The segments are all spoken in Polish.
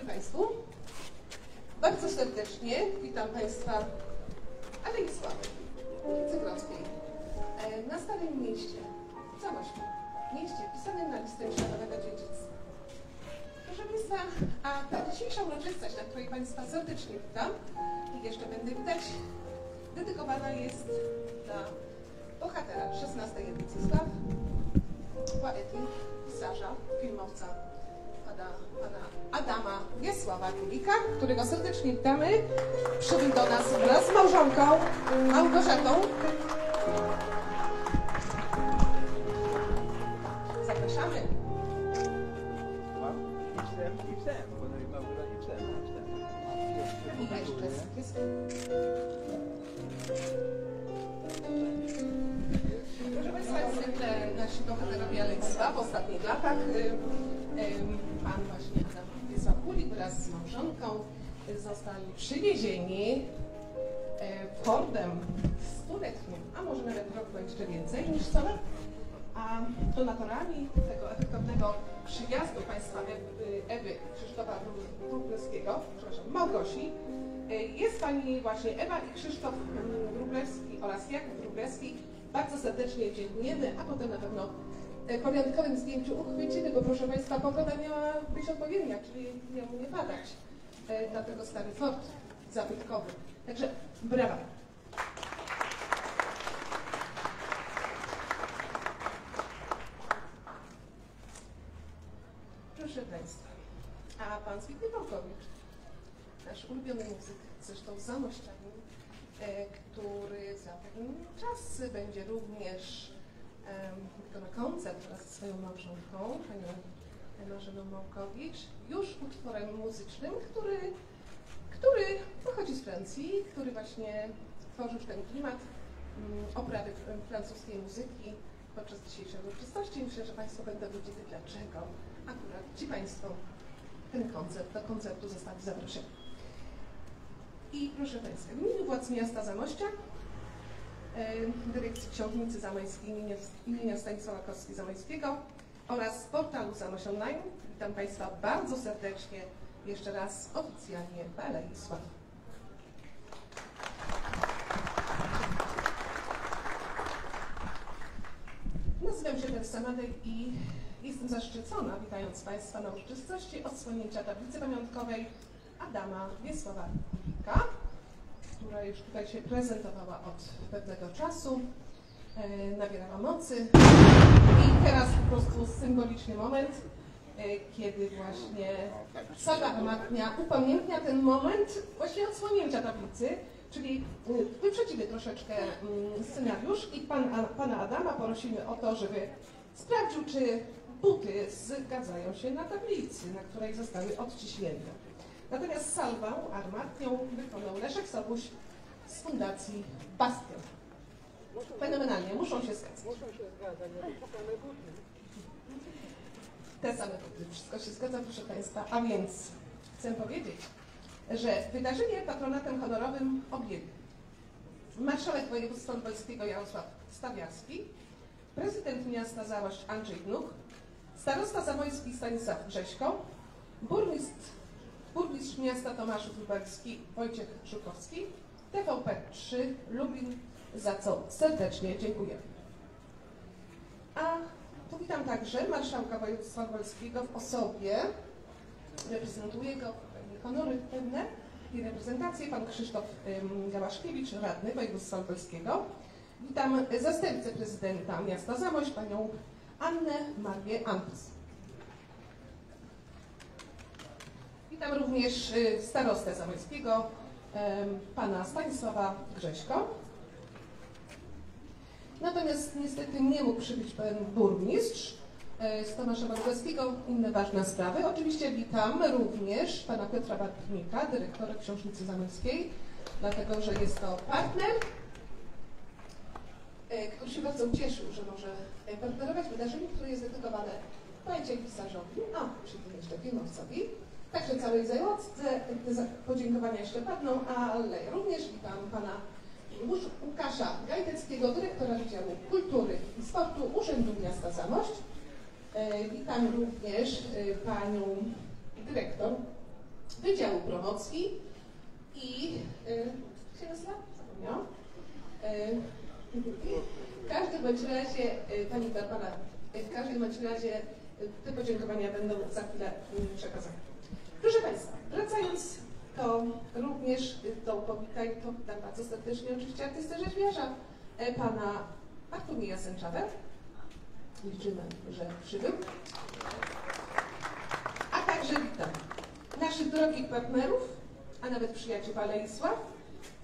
Państwu. Bardzo serdecznie witam Państwa Alei Sławy Cygrowskiej e, na Starym Mieście, w całości, mieście wpisanym na listę światowego dziedzictwa. Proszę Państwa, a ta dzisiejsza uroczystość, na której Państwa serdecznie witam i jeszcze będę witać, dedykowana jest dla bohatera 16 edycji Sław, Kulika, którego serdecznie witamy. Przybył do nas wraz z małżonką Małgorzatą. Zostali przywiezieni y, Fordem stuletnim, a może nawet roku jeszcze więcej niż co a donatorami tego efektownego przyjazdu państwa Ewy, Ewy Krzysztofa Wró- Wróblewskiego, przepraszam, Małgosi, y, jest pani właśnie Ewa i Krzysztof Wróblewski oraz Jakub Wróblewski. Bardzo serdecznie dziękujemy, a potem na pewno y, po wyjątkowym zdjęciu uchwycimy, bo proszę Państwa, pogoda miała być odpowiednia, czyli miał nie padać. Dlatego stary fort zabytkowy. Także brawa. Proszę Państwa, a Pan Zbigniew Wałkowicz, nasz ulubiony muzyk, zresztą zamościanin, e, który za pewien czas będzie również em, wykona koncert wraz ze swoją małżonką, panią Marzeną Małkowicz, już utworem muzycznym, który, który pochodzi z Francji, który właśnie tworzył ten klimat mm, oprawy fr- francuskiej muzyki podczas dzisiejszej uroczystości. Myślę, że Państwo będą wiedzieli dlaczego akurat Ci Państwo ten koncert, do koncertu zostali zaproszeni. I proszę Państwa, w imieniu władz miasta Zamościa, dyrekcji Książnicy Zamojskiej imienia, Stanisława Kowski-Zamojskiego oraz portalu Zamość Online witam Państwa bardzo serdecznie jeszcze raz oficjalnie w Alei Sławy. Nazywam się Teresa Madek i jestem zaszczycona, witając Państwa na uroczystości odsłonięcia tablicy pamiątkowej Adama Wiesława Kulika, która już tutaj się prezentowała od pewnego czasu, e, nabierała mocy i teraz po prostu symboliczny moment, e, kiedy właśnie Sala Amatnia upamiętnia ten moment właśnie odsłonięcia tablicy, czyli y, wyprzedzimy troszeczkę mm, scenariusz i pan, pana Adama prosimy o to, żeby sprawdził, czy buty zgadzają się na tablicy, na której zostały odciśnięte. Natomiast salwę armatnią wykonał Leszek Sobuś z Fundacji Bastion. Fenomenalnie, muszą się zgadzać. Muszą się zgadzać, nie te same buty. Te same buty, wszystko się zgadza, proszę Państwa. A więc chcę powiedzieć, że wydarzenie patronatem honorowym objęli marszałek województwa lubelskiego Jarosław Stawiarski, prezydent miasta Zamość Andrzej Gnuch, starosta zamojski Stanisław Grześko, burmistrz, burmistrz miasta Tomaszów Lubelski Wojciech Żukowski, TVP3 Lublin, za co serdecznie dziękujemy. A powitam także marszałka województwa lubelskiego w osobie, reprezentuje go honory pewne i reprezentację pan Krzysztof Gałaszkiewicz, radny województwa lubelskiego. Witam zastępcę prezydenta miasta Zamość, panią Annę Marię Antus. Witam również y, starostę zamojskiego, em, pana Stanisława Grześko. Natomiast niestety nie mógł przybyć pan burmistrz e, z Tomasza Bartowskiego, inne ważne sprawy. Oczywiście witam również pana Piotra Bartnika, dyrektora Książnicy Zamojskiej, dlatego że jest to partner, e, który się bardzo ucieszył, że może partnerować wydarzeniu, które jest dedykowane poecie i pisarzowi, a czyli jeszcze filmowcowi. Także całej załodze te za- podziękowania jeszcze padną, ale również witam pana Łukasza Gajdeckiego, dyrektora Wydziału Kultury i Sportu Urzędu Miasta Zamość. E, Witam również e, panią dyrektor Wydziału Promocji i jak się nazywa? Zapomniałam. W każdym bądź razie, Pani Barbara, w każdym bądź razie te podziękowania będą za chwilę y, przekazane. Proszę Państwa, wracając, to również to powitaj, to witam bardzo serdecznie oczywiście artystę rzeźbiarza, e, Pana Bartłomieja Sęczawę. Liczymy, że przybył. A także witam naszych drogich partnerów, a nawet przyjaciół Alei Sław,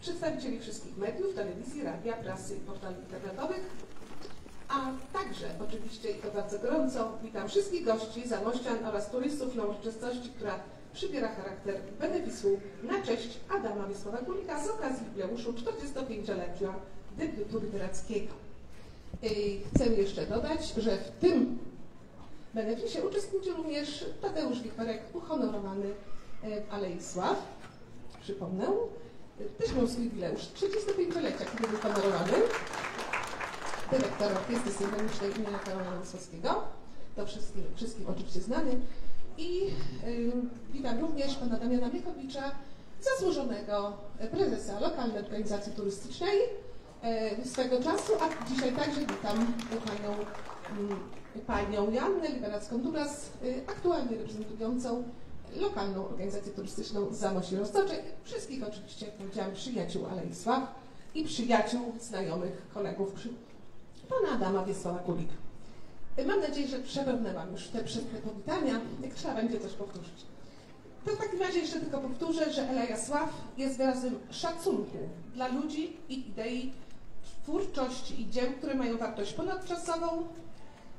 przedstawicieli wszystkich mediów, telewizji, radia, prasy i portali internetowych, a także oczywiście i to bardzo gorąco witam wszystkich gości, zamościan oraz turystów na uroczystości, która przybiera charakter benefisu na cześć Adama Wiesława Kulika z okazji jubileuszu 45-lecia debiutu literackiego. Chcę jeszcze dodać, że w tym beneficie uczestniczy również Tadeusz Wichorek, uhonorowany e, w Alei Sław. Przypomnę, też miał swój jubileusz 35-lecia, kiedy był honorowany. Dyrektor Orkiestry Symfonicznej imienia Karola Wysockiego. To wszystkim, wszystkim oczywiście znany. I witam również pana Damiana Miechowicza, zasłużonego prezesa lokalnej organizacji turystycznej e, swego czasu, a dzisiaj także witam panią, panią Jannę Liberacką-Duras, y, aktualnie reprezentującą lokalną organizację turystyczną Zamość Roztocze. Wszystkich oczywiście, jak powiedziałam, przyjaciół Alei Sław i przyjaciół, znajomych, kolegów, pana Adama Wiesława Kulika. Mam nadzieję, że przebrnęłam już te wszystkie powitania. Jak trzeba będzie coś powtórzyć. To w takim razie jeszcze tylko powtórzę, że Aleja Sław jest wyrazem szacunku dla ludzi i idei, twórczości i dzieł, które mają wartość ponadczasową.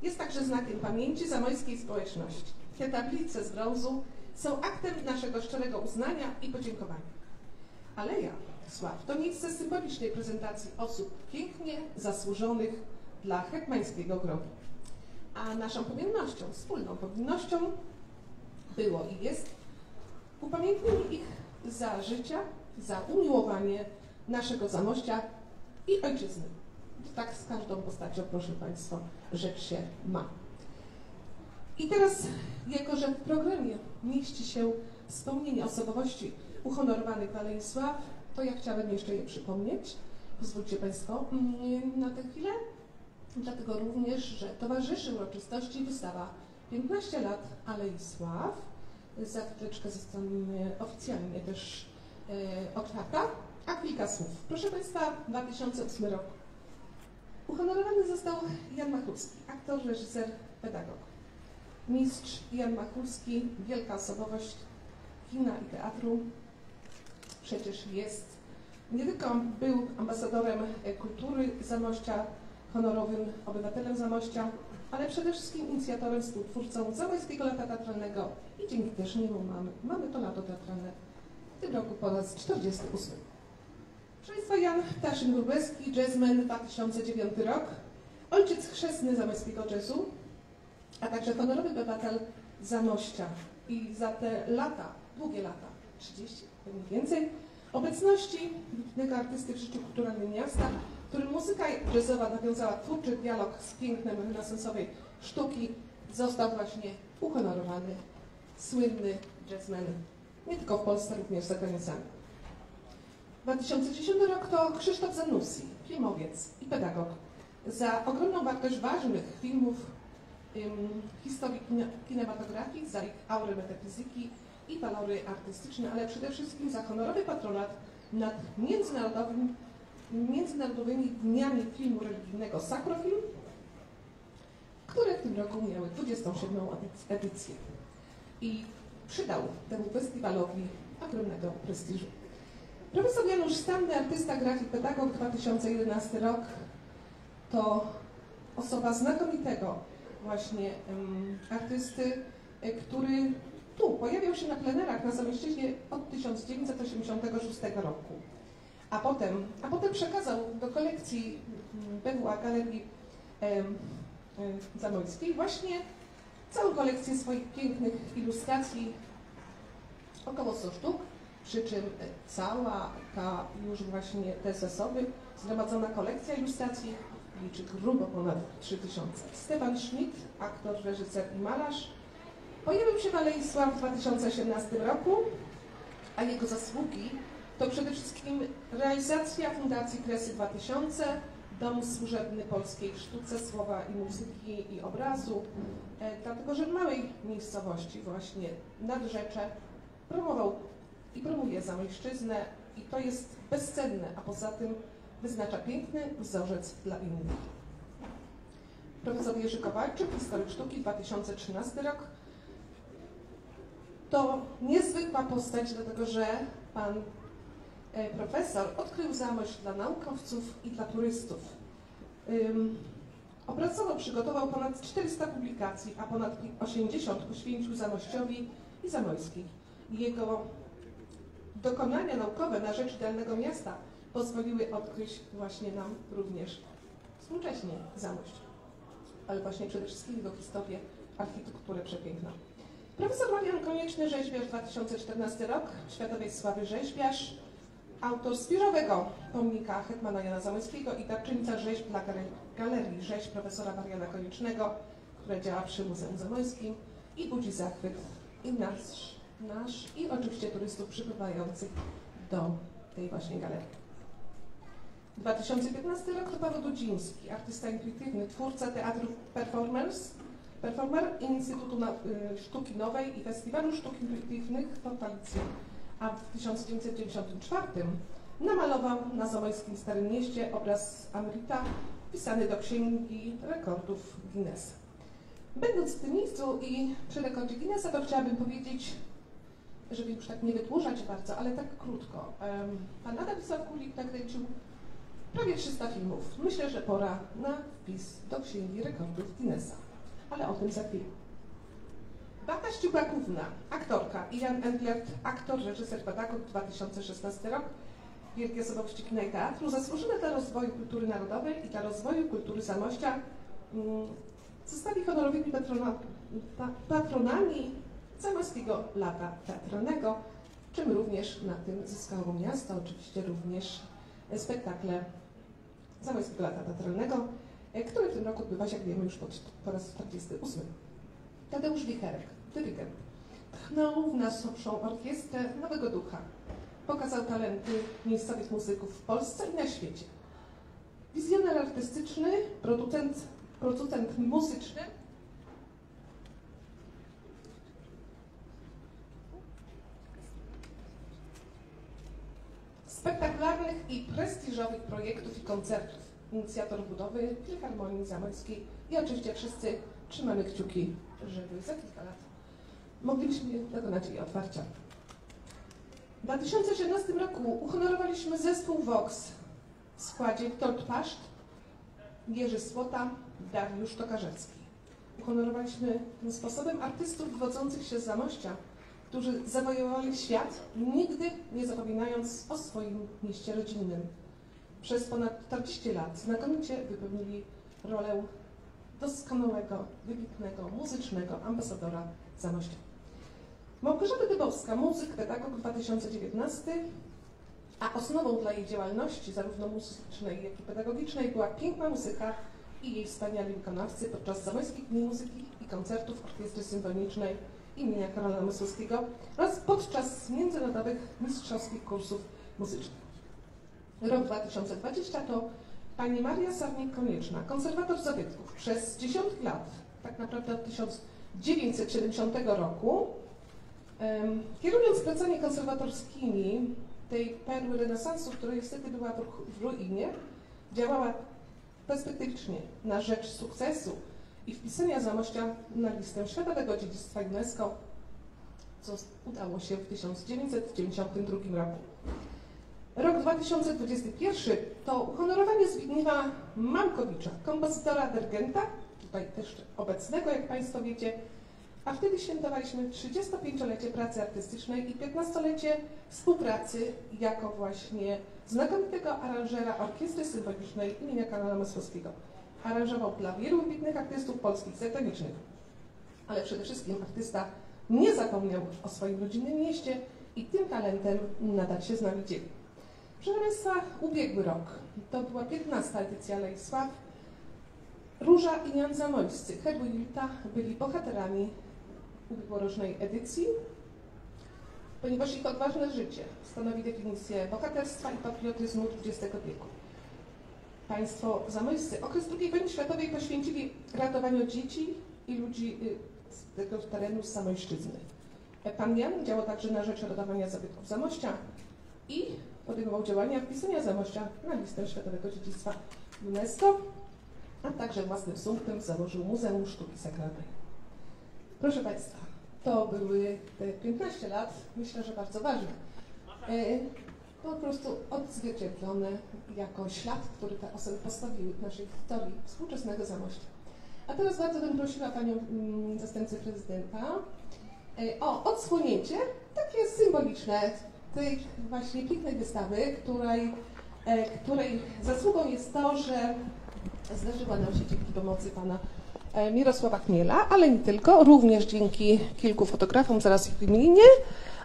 Jest także znakiem pamięci zamojskiej społeczności. Te tablice z brązu są aktem naszego szczerego uznania i podziękowania. Aleja Sław to miejsce symbolicznej prezentacji osób pięknie zasłużonych dla hetmańskiego grobu a naszą powinnością, wspólną powinnością było i jest upamiętnienie ich za życia, za umiłowanie naszego Zamościa i ojczyzny. Tak z każdą postacią, proszę Państwa, rzecz się ma. I teraz, jako że w programie mieści się wspomnienie osobowości uhonorowanych w Alei Sław, to ja chciałabym jeszcze je przypomnieć. Pozwólcie Państwo mm, na tę chwilę. Dlatego również, że towarzyszy uroczystości wystawa 15 lat Alei Sław. Za chwileczkę zostanie oficjalnie też e, otwarta. A kilka słów. Proszę Państwa, 2008 rok. Uhonorowany został Jan Machulski, aktor, reżyser, pedagog. Mistrz Jan Machulski, wielka osobowość kina i teatru. Przecież jest, nie tylko był ambasadorem kultury Zamościa, honorowym obywatelem Zamościa, ale przede wszystkim inicjatorem, współtwórcą Zamojskiego Lata Teatralnego i dzięki też niemu mamy, mamy to lato teatralne w tym roku po raz 48. Proszę Państwa, Jan Ptaszyn-Wróbelski, jazzman 2009 rok, ojciec chrzestny zamojskiego jazzu, a także honorowy obywatel Zamościa. I za te lata, długie lata, 30, pewnie więcej, obecności wybitnego artysty w życiu kulturalnym miasta, którym muzyka jazzowa nawiązała twórczy dialog z pięknem renesansowej sztuki, został właśnie uhonorowany słynny jazzman nie tylko w Polsce, również za granicami. 2010 rok to Krzysztof Zanussi, filmowiec i pedagog. Za ogromną wartość ważnych filmów ym, historii kine, kinematografii, za ich aurę metafizyki i walory artystyczne, ale przede wszystkim za honorowy patronat nad międzynarodowym Międzynarodowymi Dniami Filmu Religijnego Sakrofilm, które w tym roku miały 27. edycję. I przydał temu festiwalowi ogromnego prestiżu. Profesor Janusz Stanny, artysta, grafik, pedagog, 2011 rok, to osoba znakomitego właśnie um, artysty, e, który tu pojawiał się na plenerach na Zamieściźnie od 1986 roku a potem, a potem przekazał do kolekcji BWA Galerii e, Zamojskiej właśnie całą kolekcję swoich pięknych ilustracji, około 100 sztuk, przy czym cała ta już właśnie te zasoby, zgromadzona kolekcja ilustracji liczy grubo ponad 3000. Stefan Schmidt, aktor, reżyser i malarz, pojawił się w Alei Sław w 2018 roku a jego zasługi to przede wszystkim realizacja Fundacji Kresy 2000, Dom Służebny Polskiej Sztuce Słowa i Muzyki i Obrazu, e, dlatego że w małej miejscowości właśnie Nadrzecze promował i promuje Zamojszczyznę i to jest bezcenne, a poza tym wyznacza piękny wzorzec dla innych. Profesor Jerzy Kowalczyk, historyk sztuki, 2013 rok. To niezwykła postać, dlatego że pan profesor odkrył Zamość dla naukowców i dla turystów. Opracował, przygotował ponad 400 publikacji, a ponad 80 poświęcił Zamościowi i Zamojskiej. Jego dokonania naukowe na rzecz idealnego miasta pozwoliły odkryć właśnie nam również współcześnie Zamość, ale właśnie przede wszystkim jego historię, architekturę przepiękną. Profesor Marian Konieczny, rzeźbiarz 2014 rok, światowej sławy rzeźbiarz, autor spiżowego pomnika Hetmana Jana Zamoyskiego i darczyńca rzeźb dla Galerii Rzeźb profesora Mariana Koniecznego, która działa przy Muzeum Zamojskim i budzi zachwyt i nasz, nasz i oczywiście turystów przybywających do tej właśnie galerii. 2015 rok to Paweł Dudziński, artysta intuitywny, twórca teatru Performers, performer Instytutu y, Sztuki Nowej i Festiwalu Sztuk Intuitywnych w Portalicy. A w 1994 namalował na Zamojskim Starym Mieście obraz Amrita wpisany do Księgi Rekordów Guinnessa. Będąc w tym miejscu i przy rekordzie Guinnessa, to chciałabym powiedzieć, żeby już tak nie wydłużać bardzo, ale tak krótko. Pan Adam Kulik nakręcił prawie 300 filmów. Myślę, że pora na wpis do Księgi Rekordów Guinnessa. Ale o tym za chwilę. Beata Ściubakówna, aktorka i Jan Englert, aktor, reżyser pedagog 2016 rok. Wielkie osobowości kina teatru, zasłużone dla rozwoju kultury narodowej i dla rozwoju kultury Zamościa. Mm, zostali honorowymi patrona, patronami Zamojskiego Lata Teatralnego, czym również na tym zyskało miasto, oczywiście również spektakle Zamojskiego Lata Teatralnego, e, który w tym roku odbywa się, jak wiemy, już po, po raz 48. Tadeusz Wicherek, dyrygent, tchnął w naszą orkiestrę nowego ducha. Pokazał talenty miejscowych muzyków w Polsce i na świecie. Wizjoner artystyczny, producent, producent muzyczny, spektakularnych i prestiżowych projektów i koncertów, inicjator budowy Filharmonii Zamojskiej i oczywiście wszyscy trzymamy kciuki, żeby za kilka lat moglibyśmy dokonać jej otwarcia. W 2017 roku uhonorowaliśmy zespół Vox w składzie Todd Paszt, Jerzy Słota, Dariusz Tokarzewski. Uhonorowaliśmy tym sposobem artystów wywodzących się z Zamościa, którzy zawojowali świat, nigdy nie zapominając o swoim mieście rodzinnym. Przez ponad 40 lat znakomicie wypełnili rolę doskonałego, wybitnego, muzycznego ambasadora Zamościa. Małgorzata Dybowska, muzyk, pedagog 2019, a osnową dla jej działalności, zarówno muzycznej, jak i pedagogicznej, była piękna muzyka i jej wspaniali wykonawcy podczas zamojskich dni muzyki i koncertów Orkiestry Symfonicznej imienia Karola Mysłowskiego oraz podczas międzynarodowych mistrzowskich kursów muzycznych. Rok 2020 to pani Maria Sarnik-Konieczna, konserwator zabytków. Przez dziesiątki lat, tak naprawdę od 1970 roku, kierując pracami konserwatorskimi tej perły renesansu, która niestety była w ruinie, działała perspektywicznie na rzecz sukcesu i wpisania Zamościa na listę Światowego Dziedzictwa UNESCO, co udało się w 1992 roku. Rok 2021 to uhonorowanie Zbigniewa Malkowicza, kompozytora, dyrygenta, tutaj też obecnego, jak Państwo wiecie, a wtedy świętowaliśmy 35-lecie pracy artystycznej i 15-lecie współpracy jako właśnie znakomitego aranżera Orkiestry Symfonicznej imienia Karola Masłowskiego aranżował dla wielu wybitnych artystów polskich, zagranicznych. Ale przede wszystkim artysta nie zapomniał o swoim rodzinnym mieście i tym talentem nadal się z nami dzieli. Państwa, ubiegły rok to była 15. edycja Lej Sław. Róża i Jan Zamojscy, Hedwig byli bohaterami ubiegłorocznej edycji. ponieważ ich odważne życie stanowi definicję bohaterstwa i patriotyzmu XX wieku. Państwo zamojscy okres II wojny światowej poświęcili ratowaniu dzieci i ludzi y, z tego terenu z Zamojszczyzny. Pan Jan działał także na rzecz ratowania zabytków Zamościa i podejmował działania wpisania Zamościa na listę Światowego Dziedzictwa UNESCO, a także własnym sumptem założył Muzeum Sztuki Sakralnej. Proszę Państwa, to były te 15 lat, myślę, że bardzo ważne. E, po prostu odzwierciedlone jako ślad, który te osoby postawiły w naszej historii współczesnego Zamościa. A teraz bardzo bym prosiła Panią mm, Zastępcę Prezydenta e, o odsłonięcie, takie symboliczne, tej właśnie pięknej wystawy, której, e, której zasługą jest to, że zdarzyła nam się dzięki pomocy Pana e, Mirosława Chmiela, ale nie tylko, również dzięki kilku fotografom, zaraz ich wymienię,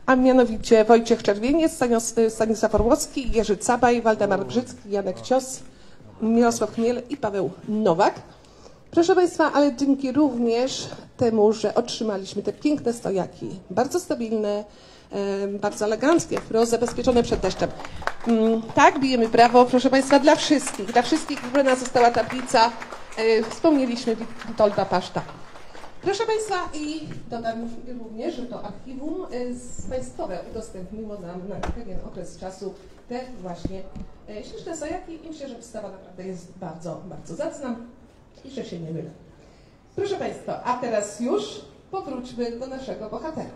a mianowicie Wojciech Czerwieniec, Stanis- Stanisław Orłowski, Jerzy Cabaj, Waldemar Brzycki, Janek Cios, Mirosław Chmiel i Paweł Nowak. Proszę Państwa, ale dzięki również temu, że otrzymaliśmy te piękne stojaki, bardzo stabilne, bardzo eleganckie, wprost zabezpieczone przed deszczem. Mm, Tak, bijemy brawo, proszę Państwa, dla wszystkich, dla wszystkich wybrana została tablica, e, wspomnieliśmy Witolda Paszta. Proszę Państwa, i dodam również, że to archiwum e, państwowe udostępniło nam na pewien okres czasu te właśnie e, śliczne stojaki i myślę, że wystawa naprawdę jest bardzo, bardzo zacna i że się nie mylę. Proszę Państwa, a teraz już powróćmy do naszego bohatera.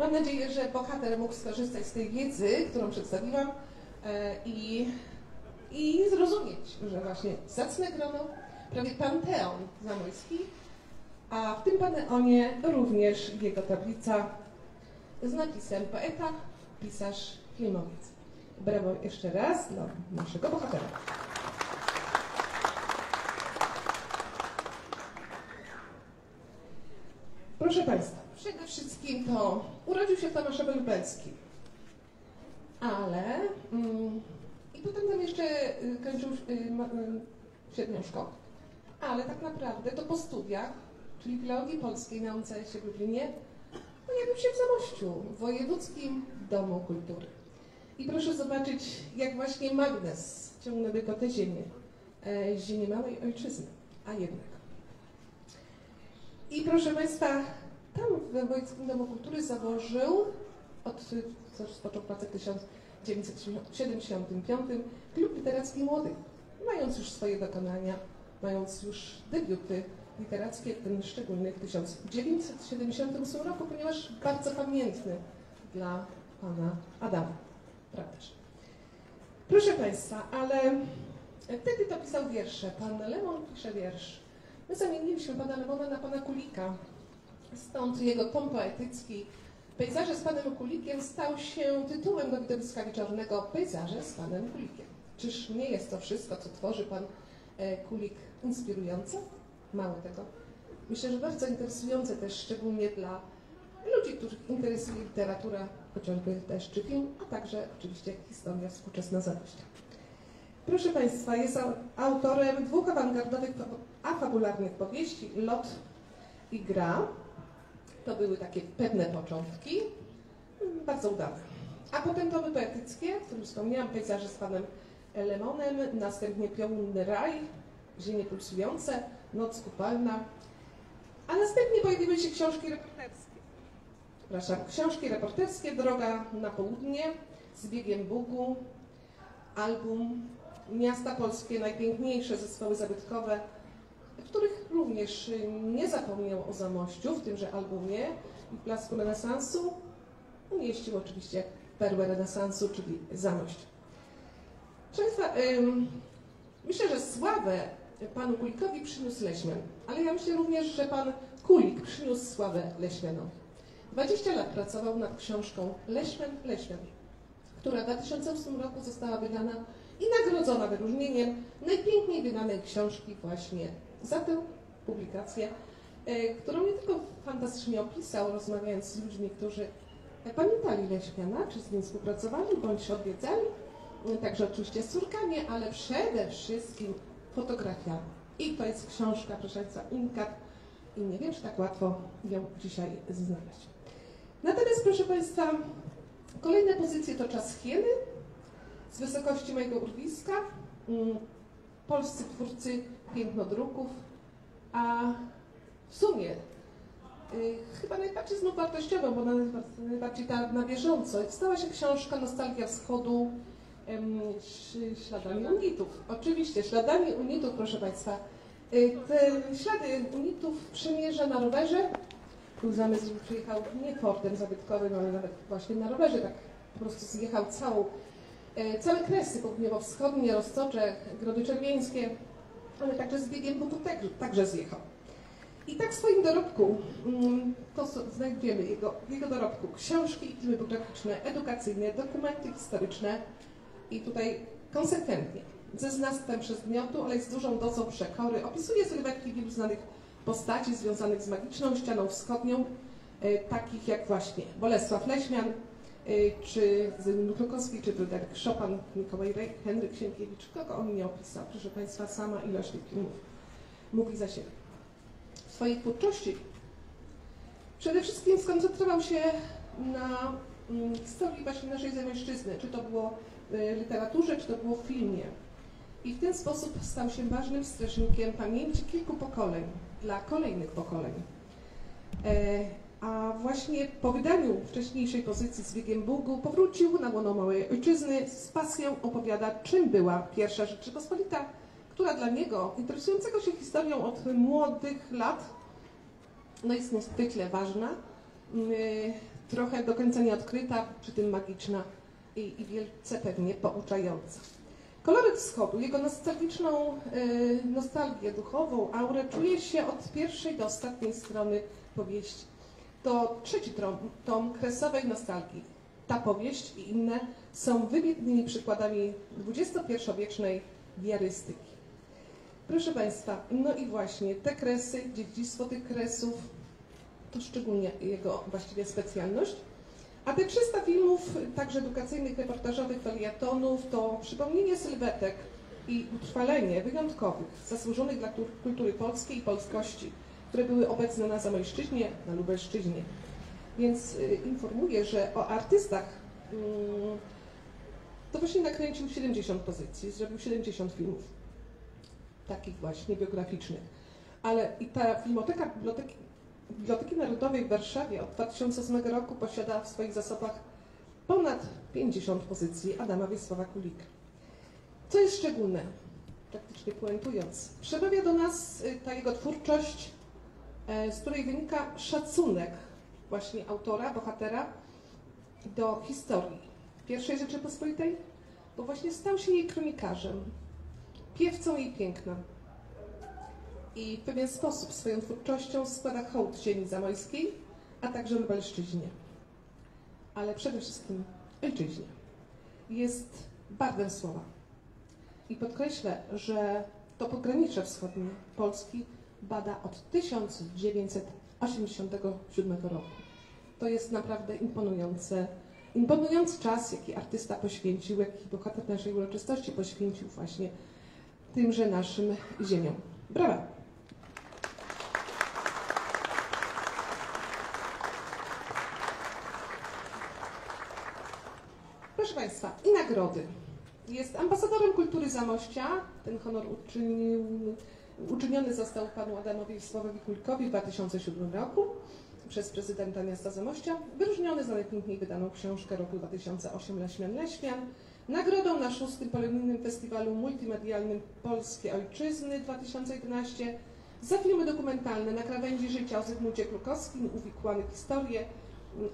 Mam nadzieję, że bohater mógł skorzystać z tej wiedzy, którą przedstawiłam e, i, i zrozumieć, że właśnie zacne grono, prawie panteon zamojski, a w tym panteonie również jego tablica z napisem poeta, pisarz, filmowiec. Brawo jeszcze raz dla naszego bohatera. Proszę Państwa, przede wszystkim to urodził się w Tomaszowie ale mm, i potem tam jeszcze y, kończył y, ma- y, średnią szkołę. Ale tak naprawdę to po studiach, czyli filologii polskiej na UCS-ie w Lublinie, pojawił się w Zamościu, w Wojewódzkim Domu Kultury. I proszę zobaczyć, jak właśnie magnes ciągnęły go te ziemię, e, ziemię małej ojczyzny, a jednak. I proszę Państwa, tam w Wojewódzkim Domu Kultury założył, od, rozpoczął pracę w 1975, Klub Literacki Młodych, mając już swoje dokonania, mając już debiuty literackie, ten szczególny w 1978 roku, ponieważ bardzo pamiętny dla pana Adama. Prawdaż? Proszę Państwa, ale wtedy to pisał wiersze. Pan Lemon pisze wiersz. My zamieniliśmy pana Lemona na pana Kulika. Stąd jego tom poetycki Pejzaże z panem Kulikiem stał się tytułem do widowiska wieczornego Pejzaże z panem Kulikiem. Czyż nie jest to wszystko, co tworzy pan e, Kulik inspirujące? Mało tego. Myślę, że bardzo interesujące też, szczególnie dla ludzi, których interesuje literatura, chociażby też czy film, a także oczywiście historia współczesna Zamościa. Proszę Państwa, jest au- autorem dwóch awangardowych fa- afabularnych powieści Lot i Gra. To były takie pewne początki, bardzo udane. A potem tomy poetyckie, o którym wspomniałam, pejzaże z panem Lemonem, następnie Piołunny Raj, Ziemie pulsujące, Noc kupalna, a następnie pojawiły się książki reporterskie. Przepraszam, książki reporterskie Droga na południe, z biegiem Bugu, album Miasta Polskie, najpiękniejsze zespoły zabytkowe, których również y, nie zapomniał o Zamościu w tymże albumie i w Blasku Renesansu umieścił oczywiście perłę renesansu, czyli Zamość. Ym, myślę, że sławę panu Kulikowi przyniósł Leśmian, ale ja myślę również, że pan Kulik przyniósł sławę Leśmianowi. 20 lat pracował nad książką Leśmian, Leśmian, która w 2008 roku została wydana i nagrodzona wyróżnieniem najpiękniej wydanej książki właśnie za tę publikację, e, którą nie tylko fantastycznie opisał, rozmawiając z ludźmi, którzy pamiętali Leśmiana, czy z nim współpracowali, bądź odwiedzali, e, także oczywiście z córkami, ale przede wszystkim fotografiami. I to jest książka, proszę Państwa, unikat i nie wiem, czy tak łatwo ją dzisiaj znaleźć. Natomiast, proszę Państwa, Kolejne pozycje to czas hieny z wysokości mojego urwiska, mm, polscy twórcy pięknodruków, a w sumie y, chyba najbardziej znów wartościową, bo naj- najbardziej ta na bieżąco, stała się książka Nostalgia Wschodu em, śladami unitów. Oczywiście, śladami unitów, proszę Państwa. Y, Te ślady unitów przemierza na rowerze. Był zamysł, żeby przyjechał nie Fordem zabytkowym, ale nawet właśnie na rowerze, tak po prostu zjechał całą, e, całe kresy południowo-wschodnie, Roztocze, Grody Czerwieńskie, ale także z biegiem Butu także, zjechał. I tak w swoim dorobku, mm, to co znajdziemy jego, jego dorobku, książki bibliograficzne, edukacyjne, dokumenty historyczne i tutaj konsekwentnie, ze znawstwem przedmiotu, ale z dużą dozą przekory, opisuje sylwetki wielu znanych postaci związanych z magiczną ścianą wschodnią, e, takich jak właśnie Bolesław Leśmian, czy Zygmunt Krukowski, czy Fryderyk Chopin, Mikołaj Rej, Henryk Sienkiewicz. Kogo on nie opisał? Proszę Państwa, sama ilość tych filmów mówi za siebie. W swojej twórczości przede wszystkim skoncentrował się na mm, historii właśnie naszej Zamojszczyzny, czy to było w literaturze, czy to było w filmie. I w ten sposób stał się ważnym strażnikiem pamięci kilku pokoleń dla kolejnych pokoleń. A właśnie po wydaniu wcześniejszej pozycji z biegiem Bugu powrócił na łono małej ojczyzny, z pasją opowiada, czym była pierwsza Rzeczypospolita, która dla niego, interesującego się historią od młodych lat, no jest niezwykle ważna, mm, trochę do końca nieodkryta, przy tym magiczna i, i wielce pewnie pouczająca. Koloryt wschodu, jego nostalgiczną y, nostalgię duchową, aurę czuje się od pierwszej do ostatniej strony powieści. To trzeci tom, tom kresowej nostalgii. Ta powieść i inne są wybitnymi przykładami XXI-wiecznej diarystyki. Proszę Państwa, no i właśnie te kresy, dziedzictwo tych kresów, to szczególnie jego właściwie specjalność. A te 300 filmów, także edukacyjnych, reportażowych, felietonów, to przypomnienie sylwetek i utrwalenie wyjątkowych, zasłużonych dla kultur- kultury polskiej i polskości, które były obecne na Zamojszczyźnie, na Lubelszczyźnie. Więc y, informuję, że o artystach mm, to właśnie nakręcił 70 pozycji, zrobił 70 filmów, takich właśnie biograficznych. Ale i ta filmoteka Biblioteki, Biblioteki Narodowej w Warszawie od 2008 roku posiada w swoich zasobach ponad 50 pozycji Adama Wiesława Kulika. Co jest szczególne, praktycznie puentując, przemawia do nas y, ta jego twórczość, z której wynika szacunek właśnie autora, bohatera do historii pierwszej Rzeczypospolitej, bo właśnie stał się jej kronikarzem, piewcą jej piękna. I w pewien sposób swoją twórczością składa hołd ziemi zamojskiej, a także Lubelszczyźnie. Ale przede wszystkim ojczyźnie. Jest bardem słowa. I podkreślę, że to pogranicze wschodnie Polski bada od 1987 roku. To jest naprawdę imponujące, imponujący czas, jaki artysta poświęcił, jaki bohater naszej uroczystości poświęcił właśnie tymże naszym ziemiom. Brawa! Proszę Państwa, i nagrody. Jest ambasadorem kultury Zamościa. Ten honor uczynił, uczyniony został panu Adamowi Wisławowi Kulkowi w 2007 roku przez prezydenta miasta Zamościa. Wyróżniony za najpiękniej wydaną książkę roku 2008 Leśmian Leśmian. Nagrodą na szóstym polonijnym festiwalu multimedialnym Polskie Ojczyzny 2011 za filmy dokumentalne na krawędzi życia o Zygmuncie Krukowskim, uwikłane historie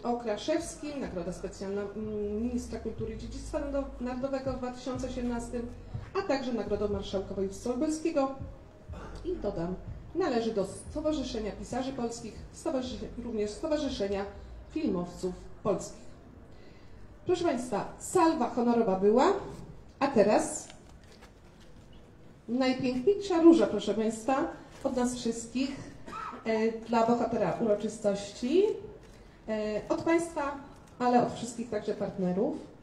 o Kraszewskim, nagroda specjalna mm, Ministra Kultury i Dziedzictwa Narodowego w 2018, a także nagrodą Marszałka Województwa i dodam, należy do Stowarzyszenia Pisarzy Polskich, stowarzysze, również Stowarzyszenia Filmowców Polskich. Proszę Państwa, salwa honorowa była, a teraz najpiękniejsza róża, proszę Państwa, od nas wszystkich, e, dla bohatera uroczystości, e, od Państwa, ale od wszystkich także partnerów.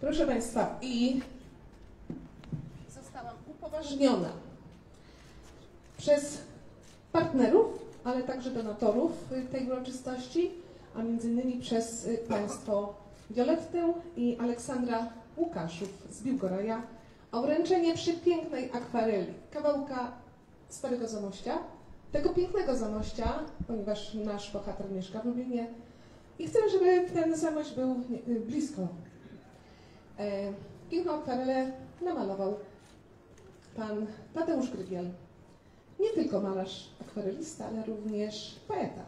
Proszę Państwa, i zostałam upoważniona przez partnerów, ale także donatorów y, tej uroczystości, a między innymi przez y, Państwo Violettę i Aleksandra Łukaszów z Biłgoraja o wręczenie przepięknej akwareli, kawałka Starego Zamościa, tego pięknego Zamościa, ponieważ nasz bohater mieszka w Lublinie i chcę, żeby ten Zamość był y, blisko. E, Piękną akwarelę namalował pan Tadeusz Grygiel. Nie tylko malarz akwarelista, ale również poeta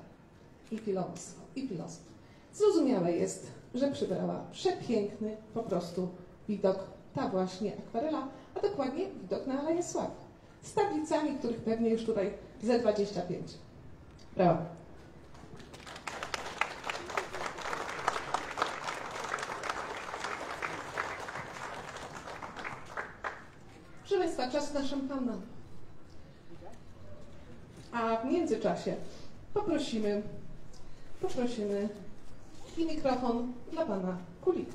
i filozof. I filozof. Zrozumiałe jest, że przybrała przepiękny po prostu widok ta właśnie akwarela, a dokładnie widok na Aleję Sławy. Z tablicami, których pewnie już tutaj Z25. Brawo. Proszę Państwa, czas na szampana. A w międzyczasie poprosimy, poprosimy i mikrofon dla Pana Kulika.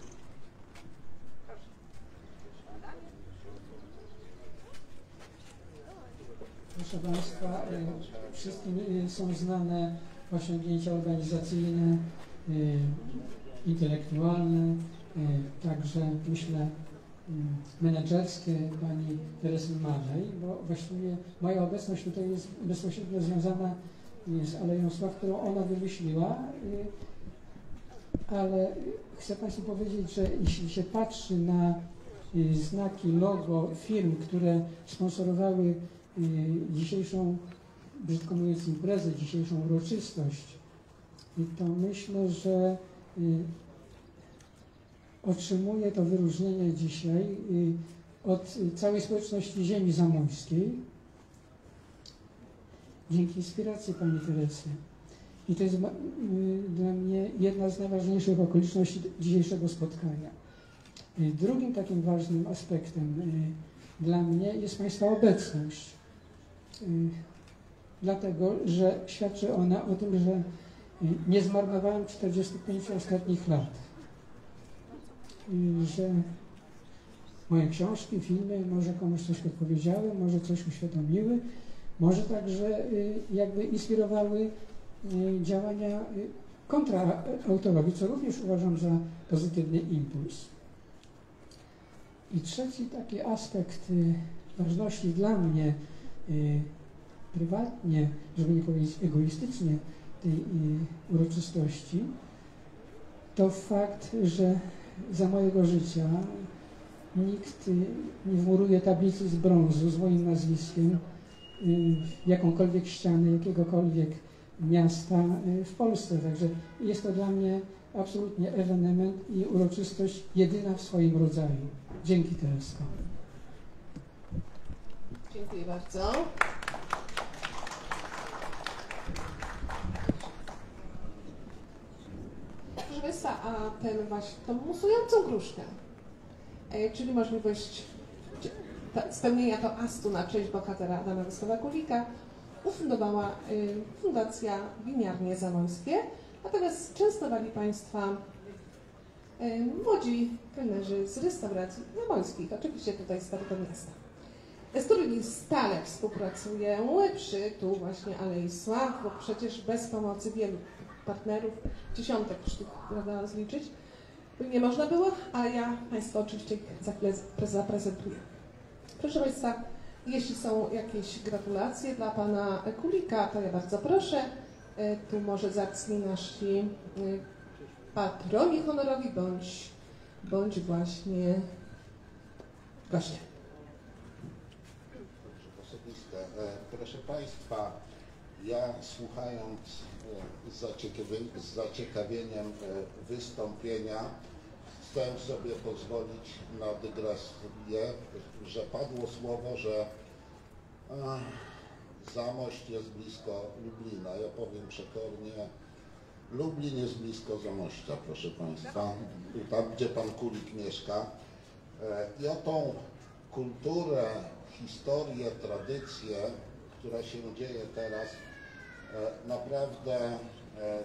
Proszę Państwa, e, wszystkim e, są znane osiągnięcia organizacyjne, e, intelektualne, także myślę menedżerskie pani Teresy Marzej, bo właściwie moja obecność tutaj jest bezpośrednio związana z Aleją Sław, którą ona wymyśliła, e, ale chcę Państwu powiedzieć, że jeśli się patrzy na e, znaki, logo firm, które sponsorowały y, dzisiejszą, brzydko mówiąc, imprezę, dzisiejszą uroczystość, to myślę, że y, otrzymuje to wyróżnienie dzisiaj y, od całej społeczności ziemi zamońskiej dzięki inspiracji Pani Teresy. I to jest y, dla mnie jedna z najważniejszych okoliczności dzisiejszego spotkania. Y, Drugim takim ważnym aspektem dla mnie jest Państwa obecność. Dlatego, że świadczy ona o tym, że nie zmarnowałem 45 ostatnich lat. Że moje książki, filmy może komuś coś podpowiedziały, może coś uświadomiły, może także y, jakby inspirowały y, działania y, kontraautorowi, co również uważam za pozytywny impuls. I trzeci taki aspekt ważności dla mnie prywatnie, żeby nie powiedzieć egoistycznie, tej uroczystości, to fakt, że za mojego życia nikt nie wmuruje tablicy z brązu z moim nazwiskiem y, w jakąkolwiek ścianę, jakiegokolwiek miasta y, w Polsce. Także jest to dla mnie absolutnie ewenement i uroczystość jedyna w swoim rodzaju. Dzięki Teresko. Dziękuję bardzo. A ten właśnie, tą musującą gruszkę, e, czyli możliwość spełnienia to astu na cześć bohatera Adama Wysława Kulika, ufundowała y, Fundacja Winiarnie Zamońskie, natomiast częstowali Państwa y, młodzi kelnerzy z restauracji zamońskich, oczywiście tutaj z Starego Miasta. Z którymi stale współpracuję przy tu właśnie Alei Sław, bo przecież bez pomocy wielu partnerów, dziesiątek sztuk prawda, rozliczyć, by nie można było, a ja Państwu oczywiście zaprezentuję. Proszę Państwa, jeśli są jakieś gratulacje dla Pana Kulika, to ja bardzo proszę. E, Tu może zacni nasi e, patroni honorowi, bądź, bądź właśnie goście. Proszę Państwa, ja słuchając z zaciekawie- z zaciekawieniem e, wystąpienia, chciałem sobie pozwolić na dygresję, że padło słowo, że a, Zamość jest blisko Lublina. Ja powiem przekornie, Lublin jest blisko Zamościa, proszę Państwa, tam gdzie Pan Kulik mieszka. E, I o tą kulturę, historię, tradycję, która się dzieje teraz, e, naprawdę e,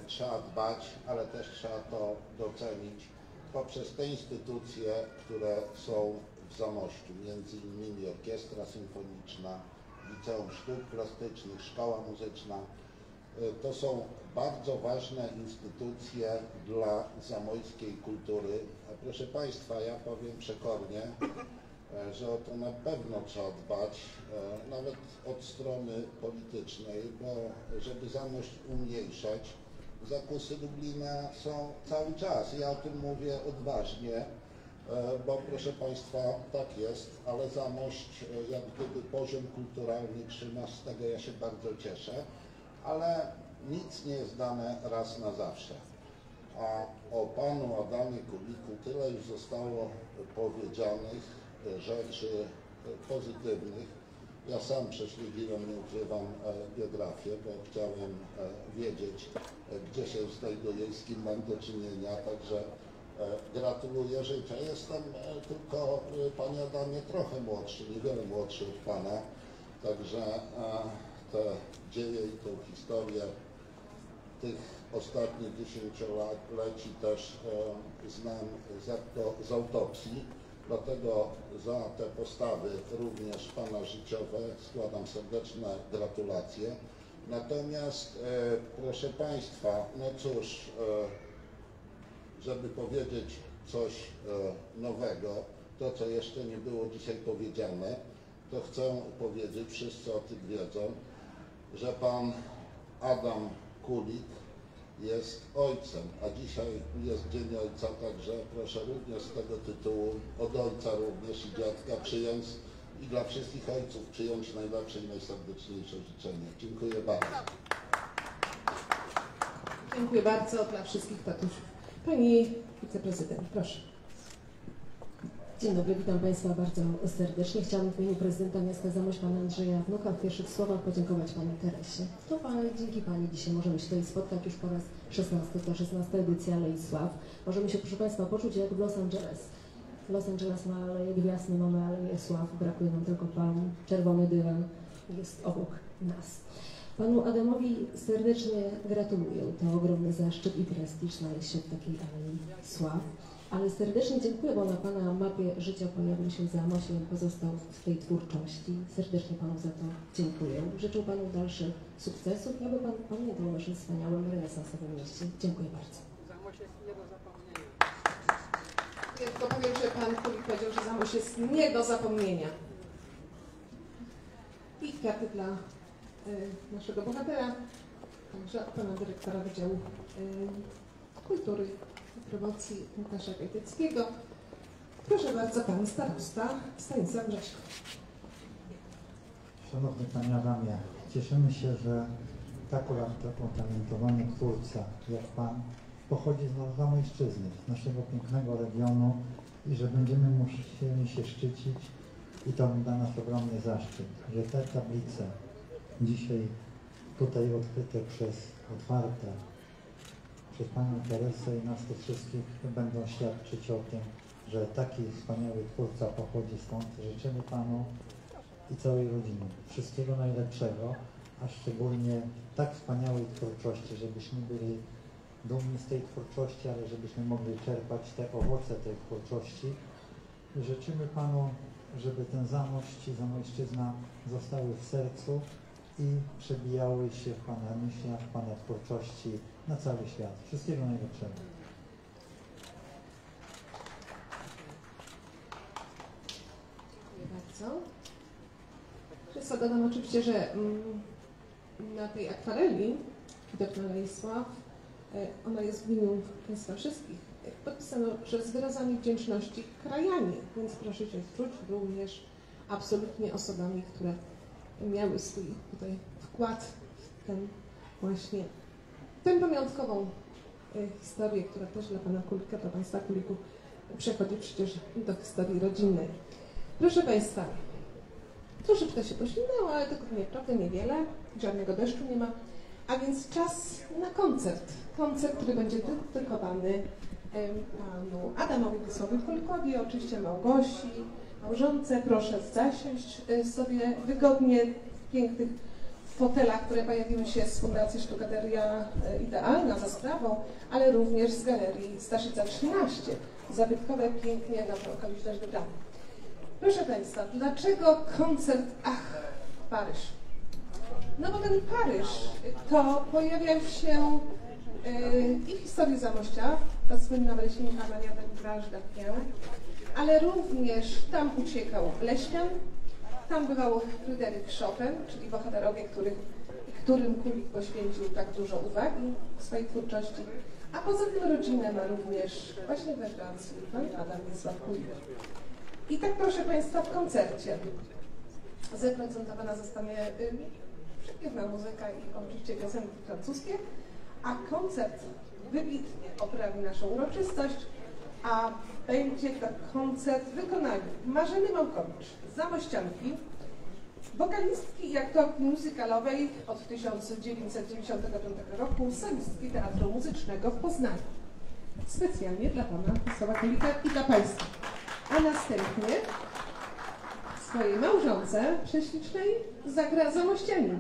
trzeba dbać, ale też trzeba to docenić poprzez te instytucje, które są w Zamościu, między innymi Orkiestra Symfoniczna, Liceum Sztuk Plastycznych, Szkoła Muzyczna. E, To są bardzo ważne instytucje dla zamojskiej kultury. A proszę Państwa, ja powiem przekornie, e, że o to na pewno trzeba dbać, e, nawet od strony politycznej, bo żeby Zamość umniejszać, zakusy Lublina są cały czas. Ja o tym mówię odważnie, e, bo proszę Państwa, tak jest, ale Zamość e, jak gdyby poziom kulturalny trzyma, z tego ja się bardzo cieszę, ale nic nie jest dane raz na zawsze. A o panu Adamie Kubiku tyle już zostało powiedzianych e, rzeczy e, pozytywnych. Ja sam prześledziłem, nie ukrywam, e, biografię, bo chciałem e, wiedzieć, e, gdzie się znajduję i z kim mam do czynienia, także e, gratuluję życia. Jestem e, tylko, e, panie Adamie, trochę młodszy, niewiele młodszy od pana, także e, te dzieje i tą historię tych ostatnich dziesięcioleci też e, znam z autopsji, dlatego za te postawy również Pana życiowe składam serdeczne gratulacje. Natomiast e, proszę Państwa, no cóż, e, żeby powiedzieć coś e, nowego, to co jeszcze nie było dzisiaj powiedziane, to chcę powiedzieć, wszyscy o tym wiedzą, że Pan Adam Kulik jest ojcem, a dzisiaj jest Dzień Ojca, także proszę również z tego tytułu od ojca również i dziadka przyjąć i dla wszystkich ojców przyjąć najlepsze i najserdeczniejsze życzenia. Dziękuję bardzo. Dziękuję bardzo dla wszystkich tatusiów. Pani wiceprezydent, proszę. Dzień dobry, witam Państwa bardzo serdecznie. Chciałam w imieniu prezydenta miasta Zamość, pana Andrzeja Wnuka w pierwszych słowach podziękować Pani Teresie. To pa- dzięki Pani dzisiaj możemy się tutaj spotkać już po raz 16, to 16 edycja Alei Sław. Możemy się, proszę Państwa, poczuć jak w Los Angeles. Los Angeles ma Aleję Gwiazd, my mamy Aleję Sław, brakuje nam tylko palm, czerwony dywan jest obok nas. Panu Adamowi serdecznie gratuluję. To ogromny zaszczyt i prestiż znaleźć się w takiej Alei Sław. Ale serdecznie dziękuję, bo na Pana mapie życia pojawił się Zamość i pozostał w tej twórczości. Serdecznie Panu za to dziękuję. Życzę Panu dalszych sukcesów i aby Pan pamiętał o naszym wspaniałym renesansowym mieście. Dziękuję bardzo. Ja tylko powiem, że Pan Kulik powiedział, że Zamość jest nie do zapomnienia. I kwiaty dla y, naszego bohatera, także Pana Dyrektora Wydziału y, Kultury Promocji Łukasza Gajtyckiego. Proszę bardzo, Pan Starosta Stanisław Grześko. Szanowny Panie Adamie, cieszymy się, że tak utalentowany twórca jak Pan pochodzi z Zamojszczyzny, z naszego pięknego regionu i że będziemy musieli się szczycić i to dla nas ogromny zaszczyt, że te tablice dzisiaj tutaj odkryte przez, otwarte przez Panią Teresę i nas tu wszystkich będą świadczyć o tym, że taki wspaniały twórca pochodzi stąd. Życzymy Panu i całej rodzinie. Wszystkiego najlepszego, a szczególnie tak wspaniałej twórczości, żebyśmy byli dumni z tej twórczości, ale żebyśmy mogli czerpać te owoce tej twórczości. I życzymy Panu, żeby ten Zamość i Zamojszczyzna zostały w sercu i przebijały się w Pana myślach, w Pana twórczości na cały świat. Wszystkiego najlepszego. Dziękuję bardzo. Często dodam oczywiście, że mm, na tej akwareli widok na Lejsław, e, ona jest imieniu Państwa wszystkich. Podpisano, że z wyrazami wdzięczności krajanie, więc proszę się czuć również absolutnie osobami, które miały swój tutaj wkład w ten właśnie, tę pamiątkową e, historię, która też dla Pana Kulika, dla Państwa Kulików przechodzi przecież do historii rodzinnej. Proszę Państwa, troszeczkę się pośliniało, ale tylko naprawdę niewiele, żadnego deszczu nie ma, a więc czas na koncert. Koncert, który będzie dedykowany panu Adamowi Wysłowi Kulkowi, oczywiście Małgosi, małżonce. Proszę zasiąść e, sobie wygodnie w pięknych fotelach, które pojawiły się z Fundacji Sztukateria e, Idealna za sprawą, ale również z Galerii Staszica 13. Zabytkowe, pięknie na okoliczność wybrane. Proszę Państwa, dlaczego koncert Ach Paryż. No bo ten Paryż to pojawiał się yy, i w historii Zamościa, ta słynna leśnika Maria Grage ale również tam uciekał Leśnian, tam bywał Fryderyk Chopin, czyli bohaterowie, których, którym Kulik poświęcił tak dużo uwagi w swojej twórczości. A poza tym rodzinę ma również właśnie we Francji pan Adam Wiesław Kulik. I tak proszę Państwa w koncercie zaprezentowana zostanie y, przepiękna muzyka i oczywiście piosenki francuskie, a koncert wybitnie oprawi naszą uroczystość, a będzie to koncert w wykonaniu Marzeny Małkowicz, Zamościanki, wokalistki i aktorki muzykalowej od 1995 roku, solistki Teatru Muzycznego w Poznaniu. Specjalnie dla Pana Sława Kulika i dla Państwa. A następnie swojej małżonce prześlicznej zagra Zamościanin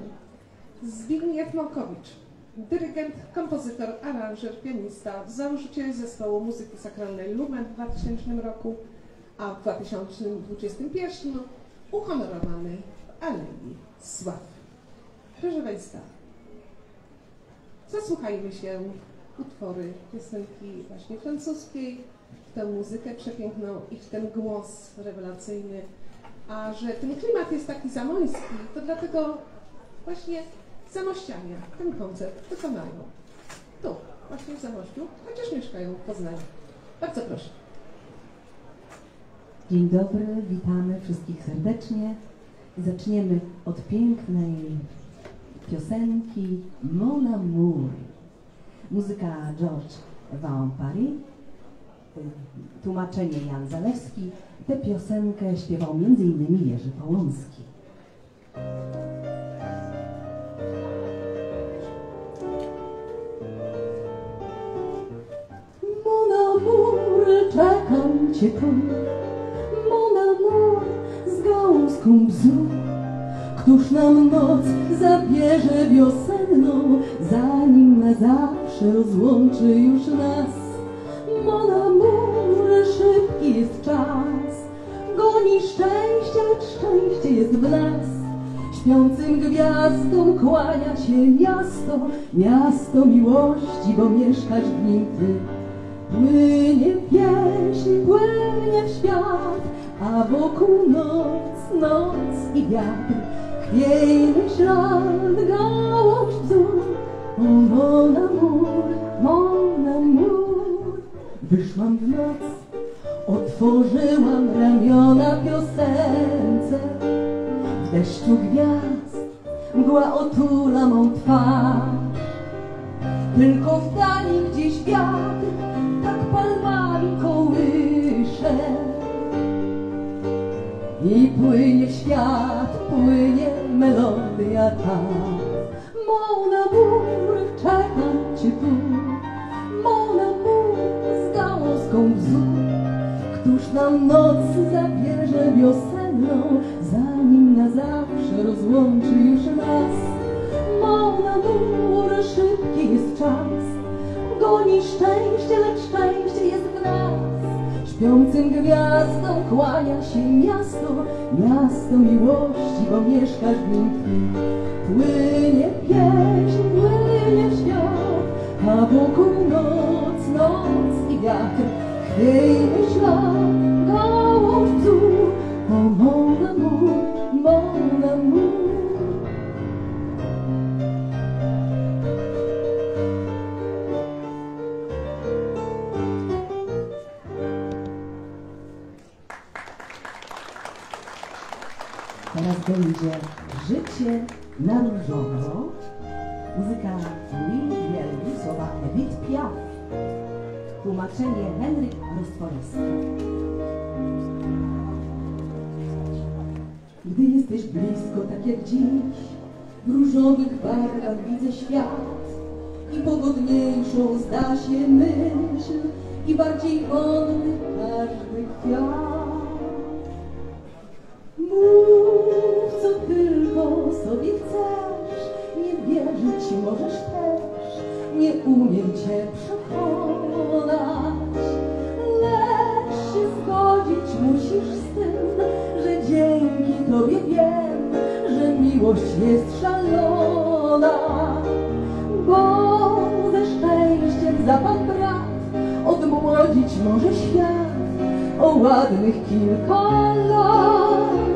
Zbigniew Małkowicz, dyrygent, kompozytor, aranżer, pianista, założyciel zespołu muzyki sakralnej Lumen w 2000 roku, a w 2021 uhonorowany w Alei Sław. Proszę Państwa, zasłuchajmy się utwory piosenki właśnie francuskiej, w tę muzykę przepiękną i w ten głos rewelacyjny. A że ten klimat jest taki zamoński, to dlatego właśnie Zamościanie ten koncert wykonają. Tu, właśnie w Zamościu, chociaż mieszkają w Poznaniu. Bardzo proszę. Dzień dobry, witamy wszystkich serdecznie. Zaczniemy od pięknej piosenki Mon Amour. Muzyka George Van Paris, tłumaczenie Jan Zalewski. Tę piosenkę śpiewał m.in. Jerzy Połąski. Czekam cię tu. Mon amour, z gałązką bzu. Któż nam noc zabierze wiosenną, zanim na zawsze rozłączy już nas? Mon amour, szybki jest czas, goni szczęście, lecz szczęście jest w nas. Śpiącym gwiazdom kłania się miasto, miasto miłości, bo mieszkasz w nim ty. Płynie pieśń, płynie w świat, a wokół noc, noc i wiatr. Chwiejny ślad, gałąź bzu, o mon amour, mon amour. Wyszłam w noc, otworzyłam ramiona piosence. W deszczu gwiazd mgła otula mą twarz. Tylko w dali gdzieś wiatr palmami kołysze. I płynie świat, płynie melodia ta. Mon amour, czekam cię tu. Mon amour, z gałązką bzu. Któż nam noc zabierze wiosenną, zanim na zawsze rozłączy już nas? Mon amour, szybki jest czas, goni szczęście, lecz szczęście. Śpiącym gwiazdom kłania się miasto, miasto miłości, bo mieszkasz w nim ty. Płynie pieśń, płynie świat, a wokół noc, noc i wiatr. Chwiejny ślad, gałąź bzu, o mon amour. Będzie Życie na różowo. Muzyka Louis Wielki, słowa Edith Piaf. Tłumaczenie Henryk Rostworowski. Gdy jesteś blisko, tak jak dziś, w różowych barwach widzę świat i pogodniejszą zda się myśl i bardziej wolny każdy kwiat. Co tylko sobie chcesz, nie wierzyć możesz też, nie umiem cię przekonać. Lecz się zgodzić musisz z tym, że dzięki tobie wiem, że miłość jest szalona, bo ze szczęściem za pan brat odmłodzić może świat o ładnych kilka lat.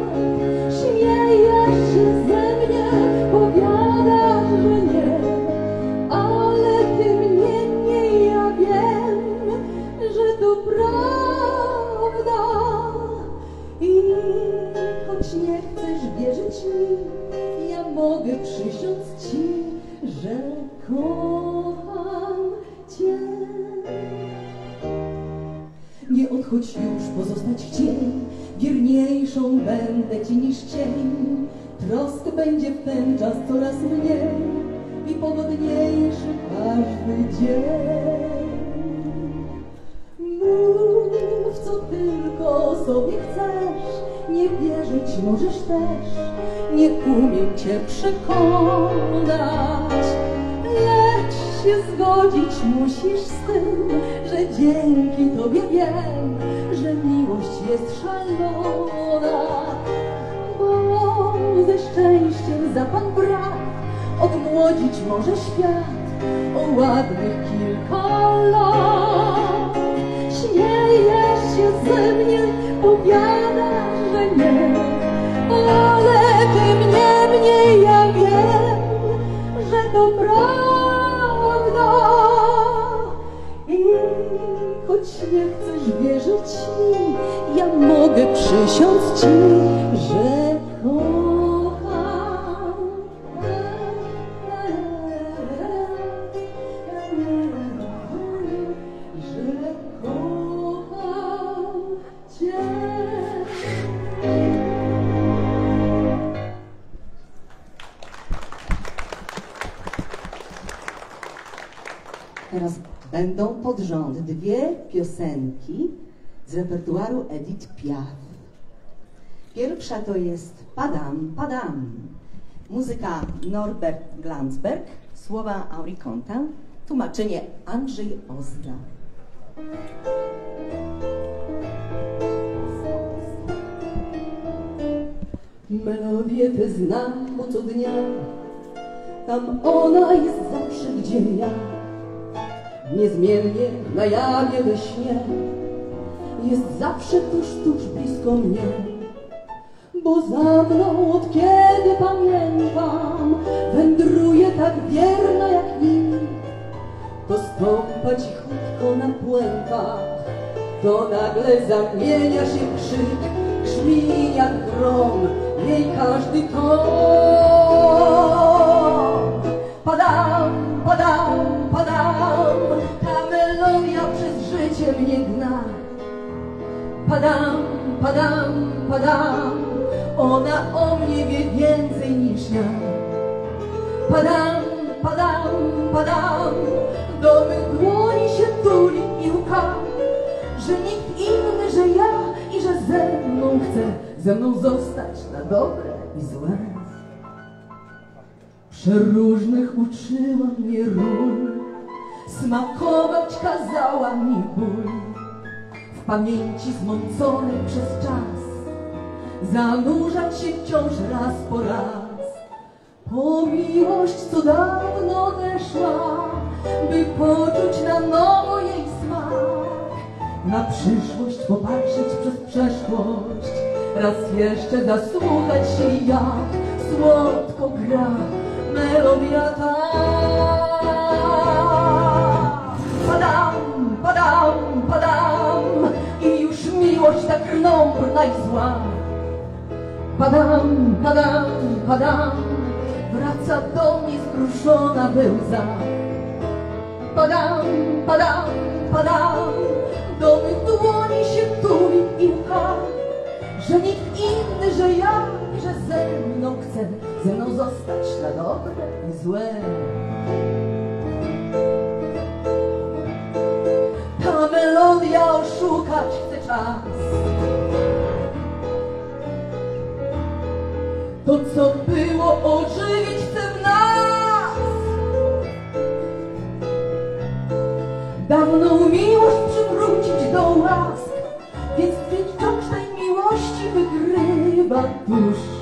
Ci, że kocham cię. Nie odchodź już, pozostać chciej, wierniejszą będę ci niż cień. Trosk będzie w ten czas coraz mniej i pogodniejszy każdy dzień. Mów, co tylko sobie chcesz, nie wierzyć możesz też, nie umiem cię przekonać. Lecz się zgodzić musisz z tym, że dzięki tobie wiem, że miłość jest szalona. Bo ze szczęściem za pan brat odmłodzić może świat o ładnych kilka lat. Śmiejesz się ze mnie, powiadasz, tym niemniej ja wiem, że to prawda. I choć nie chcesz wierzyć mi, ja mogę przysiąc ci, że pod rząd dwie piosenki z repertuaru Edith Piaf. Pierwsza to jest Padam, Padam. Muzyka Norbert Glansberg, słowa Henri Contin, tłumaczenie Andrzej Ozda. Melodię tę znam, co dnia Tam ona jest zawsze, gdzie ja Niezmiennie na jawie we śnie. Jest zawsze tuż, tuż blisko mnie Bo za mną od kiedy pamiętam Wędruje tak wierna jak nikt To stąpa cichutko na płękach to nagle zamienia się krzyk, grzmi jak grom, jej każdy ton. Padam, padam, mnie gna. Padam, padam, padam, ona o mnie wie więcej niż ja. Padam, padam, padam, do mych dłoni się tuli i łka, że nikt inny, że ja i że ze mną chce ze mną zostać na dobre i złe. Przeróżnych uczyła mnie ról, smakować kazała mi ból. W pamięci zmąconej przez czas, zanurzać się wciąż raz po raz. Po miłość, co dawno odeszła, by poczuć na nowo jej smak. Na przyszłość popatrzeć przez przeszłość, raz jeszcze zasłuchać się jak słodko gra melodia. Padam, padam i już miłość tak krnąbrna i zła. Padam, padam, padam, wraca do mnie skruszona wełza. Padam, padam, padam, do mych dłoni się tuli i pcha, że nikt inny, że ja, że ze mną chce ze mną zostać na dobre i złe. Melodia oszukać chce czas. To, co było, ożywić chce w nas. Dawną miłość przywrócić do łask, więc tej miłości wygrywa dusz.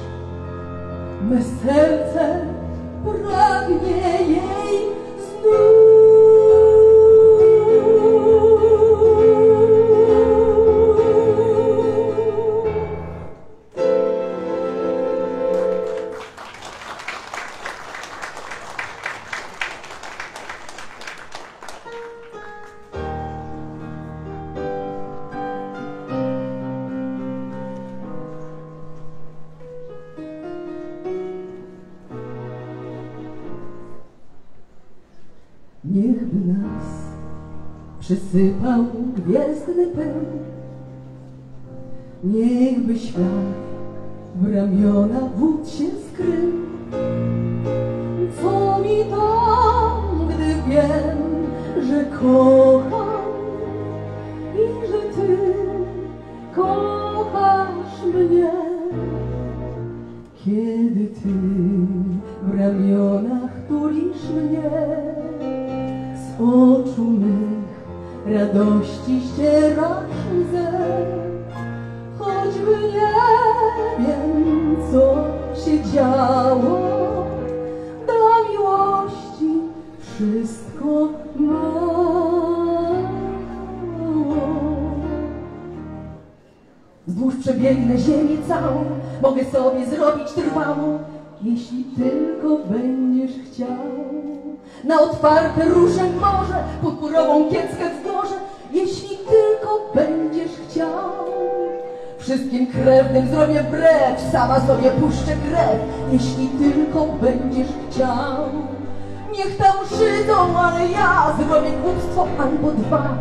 Yes, the pain. Albo dwa,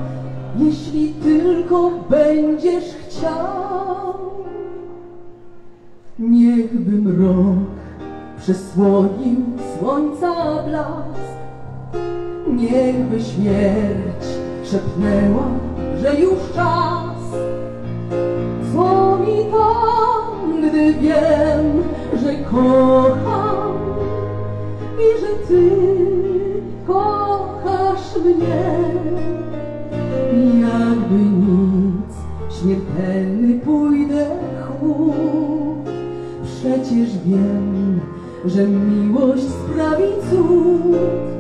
jeśli tylko będziesz chciał. Niechbym rok przysłonił słońca blask, niechby śmierć szepnęła, że już czas. Co mi tam, gdy wiem, że kocham i że Ty wiem, że miłość sprawi cud.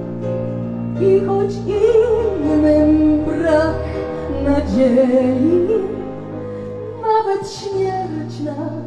I choć innym brak nadziei, nawet śmierć nas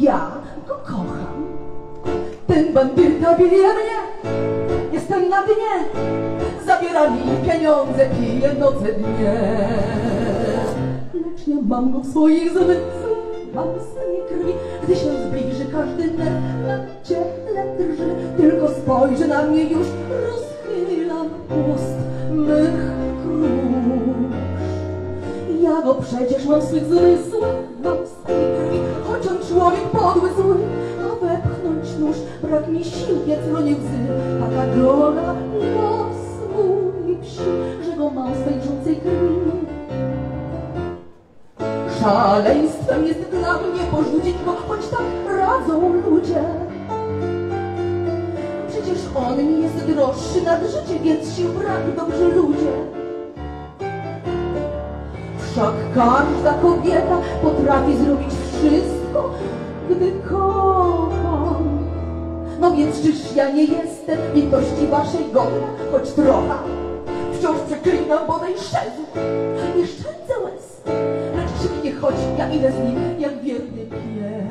ja go kocham. Ten bandyta mnie, jestem na dnie, zabiera mi pieniądze, pije noce dnie. Lecz ja mam go w swoich zmysłach, mam tej krwi, gdy się zbliży każdy nerw na ciele drży, tylko spojrzy na mnie już, rozchylam ust mych krusz. Ja go przecież mam w swych zmysłach, mam w on człowiek podły, zły, a wepchnąć nóż, brak mi sił, więc bronię łzy, taka dola los mój psi, że go w swej wrzącej krwi. Szaleństwem jest dla mnie porzucić go, choć tak radzą ludzie. Przecież on mi jest droższy nad życie, więc się brali dobrze ludzie. Wszak każda kobieta potrafi zrobić wszystko, gdy kocha. No więc czyż ja nie jestem litości waszej godna, choć trochę wciąż przeklinam bodaj szczędu. Nie szczędzę łez, lecz krzyknie choć ja idę z nim jak wierny pies.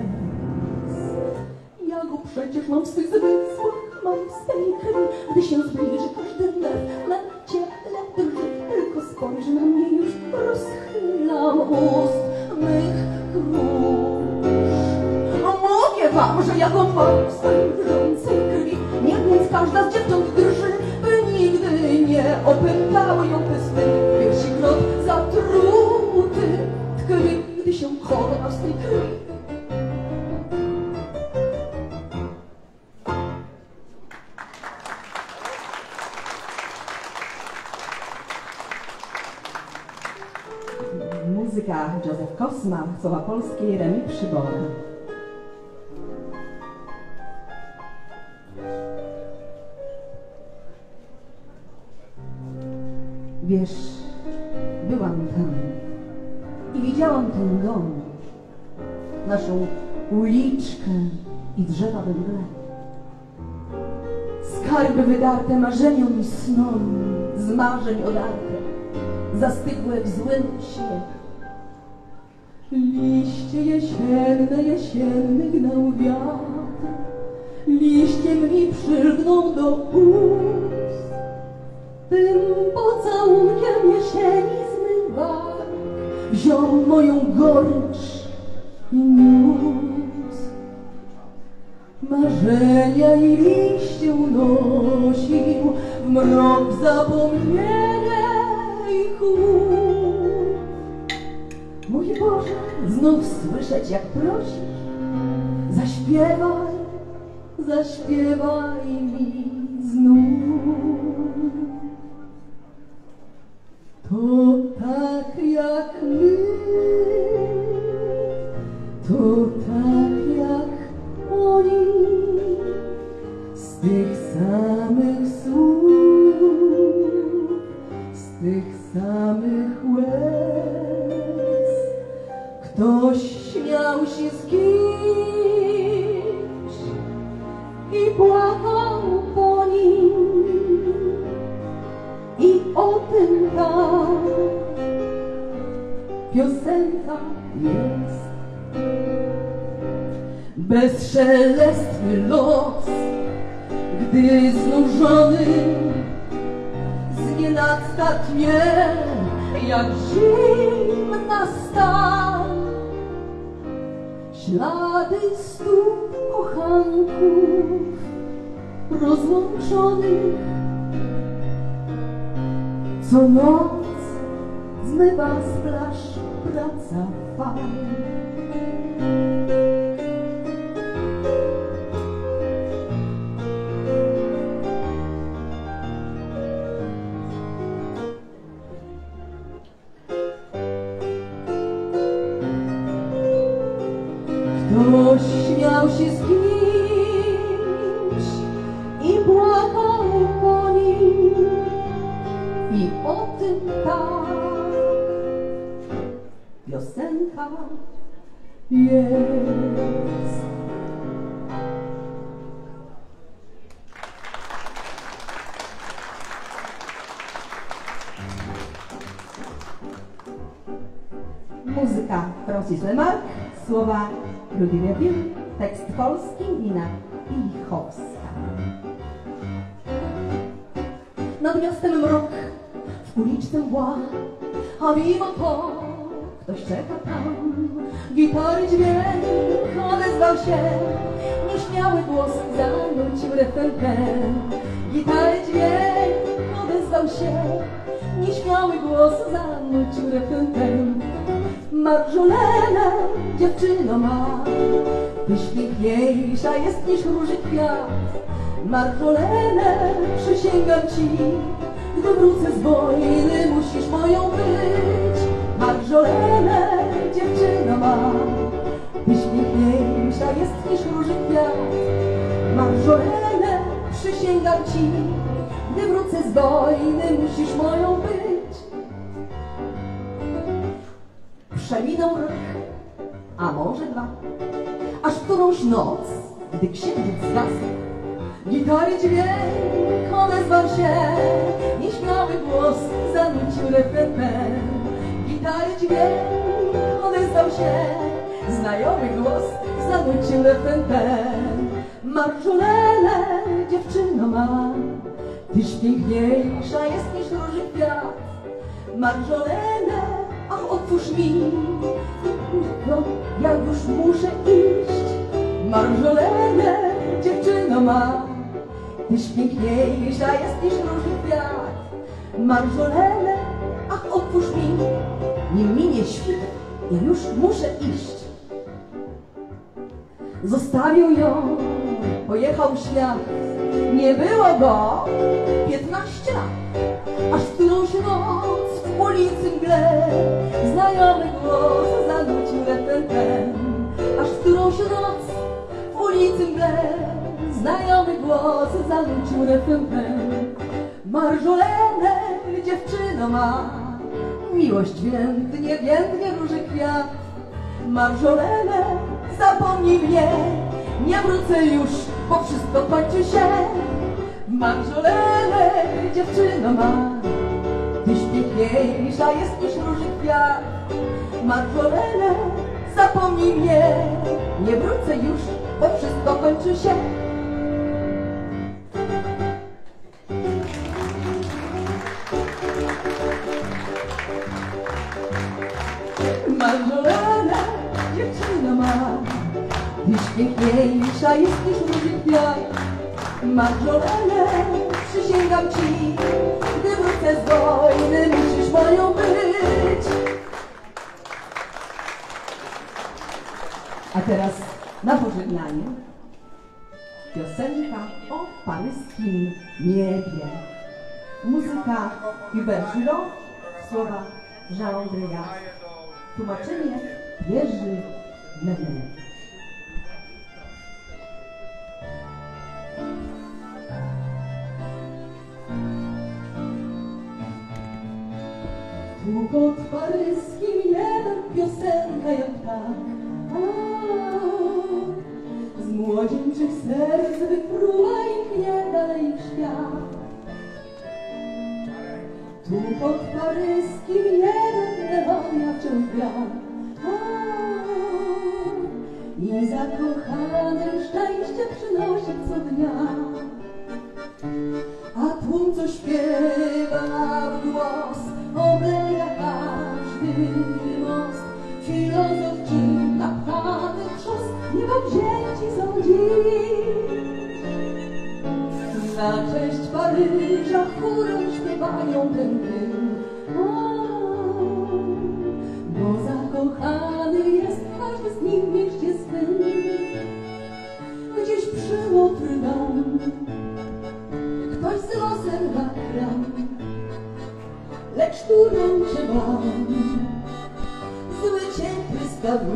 Ja go przecież mam w swych zmysłach, mam w swej krwi, gdy się zbliży każdy nerw, na ciele drży, tylko spojrzy na mnie już rozchylam ust mych. Wam, że ja go mam w swojej drżącej krwi, niech każda z dziewcząt drży, by nigdy nie opętały ją pysty, piersi grot zatruty tkwi, gdy się chowa w swej krwi. Józef Kosma, słowa polskie Remi Przybora. Wiesz, byłam tam i widziałam ten dom, naszą uliczkę i drzewa we mgle. Skarby wydarte marzeniom i snom, z marzeń odarte, zastygłe w złym śnie. Liście jesienne, jesienny gnał wiatr, liściem mi przylgnął do ust. Tym pocałunkiem jesieni zmywa, wziął moją gorycz i niósł. Marzenia i liście unosił w mrok zapomnienia i chłód. Mój Boże, znów słyszeć jak prosisz, Zaśpiewaj, zaśpiewaj mi znów. To tak jest. Bezszelestny los, gdy znużony znienacka tnie, jak zimna stal. Ślady stóp kochanków rozłączonych co noc zmywa z plaż that's a fine. Czeka tam. Gitary dźwięk odezwał się, nieśmiały głos zanucił ten. Gitary dźwięk odezwał się, nieśmiały głos zanucił refren ten. Marżolenę dziewczyno ma, tyś piękniejsza jest niż róży kwiat. Marżolenę przysięgam ci, gdy wrócę z wojny, musisz moją być. Marżolenę dziewczyna ma. Wyśmiechniejsza jest niż róży kwiat Marżolenę przysięgam ci Gdy wrócę z wojny musisz moją być. Przeminął rok, a może dwa. Aż którąś noc, gdy księżyc zgasł. Gitary dźwięk odezwał się. Nieśmiały głos zanucił refren. Gitary dźwięk odezwał się, znajomy głos zanucił refren. Marżolele, dziewczyno ma, tyś piękniejsza jest niż róży kwiat. Marżolele, ach otwórz mi, no ja już muszę iść. Marżolele, dziewczyno ma, tyś piękniejsza jest niż róży kwiat. Marżolele, nie minie świt, ja już muszę iść. Zostawił ją, pojechał świat, nie było go piętnaście lat, aż którąś noc w ulicy mgle znajomy głos zanucił refren. Aż którąś noc w ulicy mgle znajomy głos zanucił refren. Marżolenę dziewczyno ma, miłość więdnie, więdnie róży kwiat. Marżolenę, zapomnij mnie, nie wrócę już, bo wszystko kończy się. Marżolenę, dziewczyno ma, tyś piękniejsza jest niż róży kwiat. Marżolenę, zapomnij mnie, nie wrócę już, bo wszystko kończy się. Marżolena, dziewczyna ma, tyś piękniejsza jest niż róży kwiat. Marżolene, przysięgam ci, gdy wrócę z wojny, musisz moją być. A teraz na pożegnanie piosenka o paryskim niebie. Muzyka Hubert Giraud, słowa Jean-Andrea. Tłumaczenie Jerzy Menelik. Tu pod paryskim niebem piosenka jak tak. Z młodzieńczych serc wypruwa ich nie dalej w świat. Tu pod paryskim niebem melodia wciąż gra. I zakochanym szczęście przynosi co dnia. A tłum, co śpiewa w głos, obleja każdy most. Filozof czy napchany trzos, niebo wzięci są dziś. Na cześć Paryża chórem śpiewają ten lecz tu rączy wam zły cień pryska w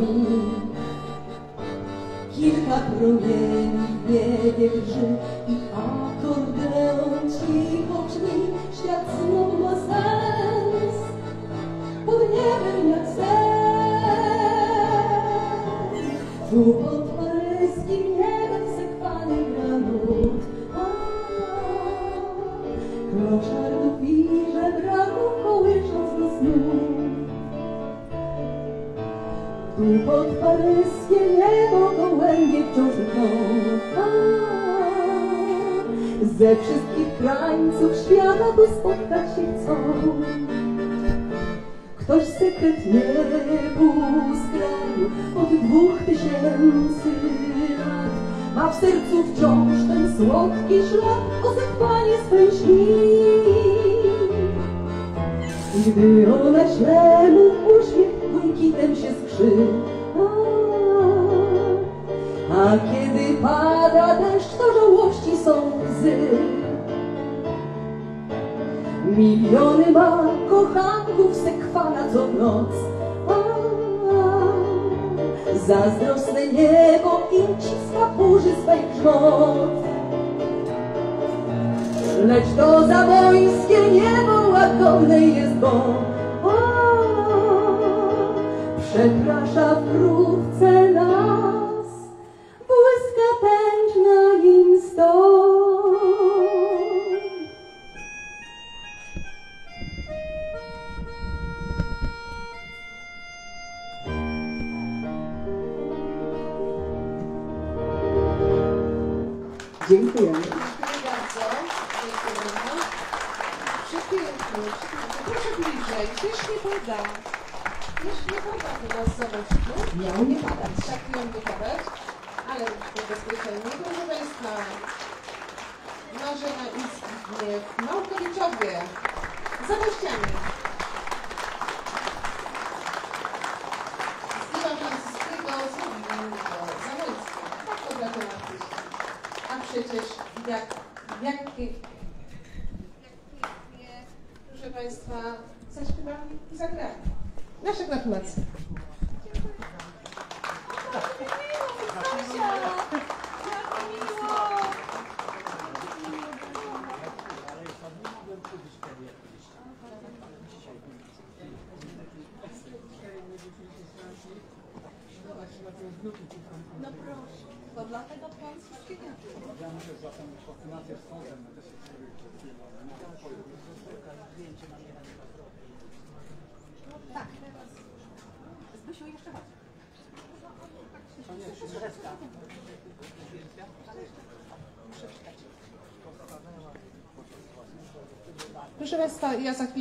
ten słodki ślad o zakwanie swej łagodne jest, bo o, przeprasza wkrótce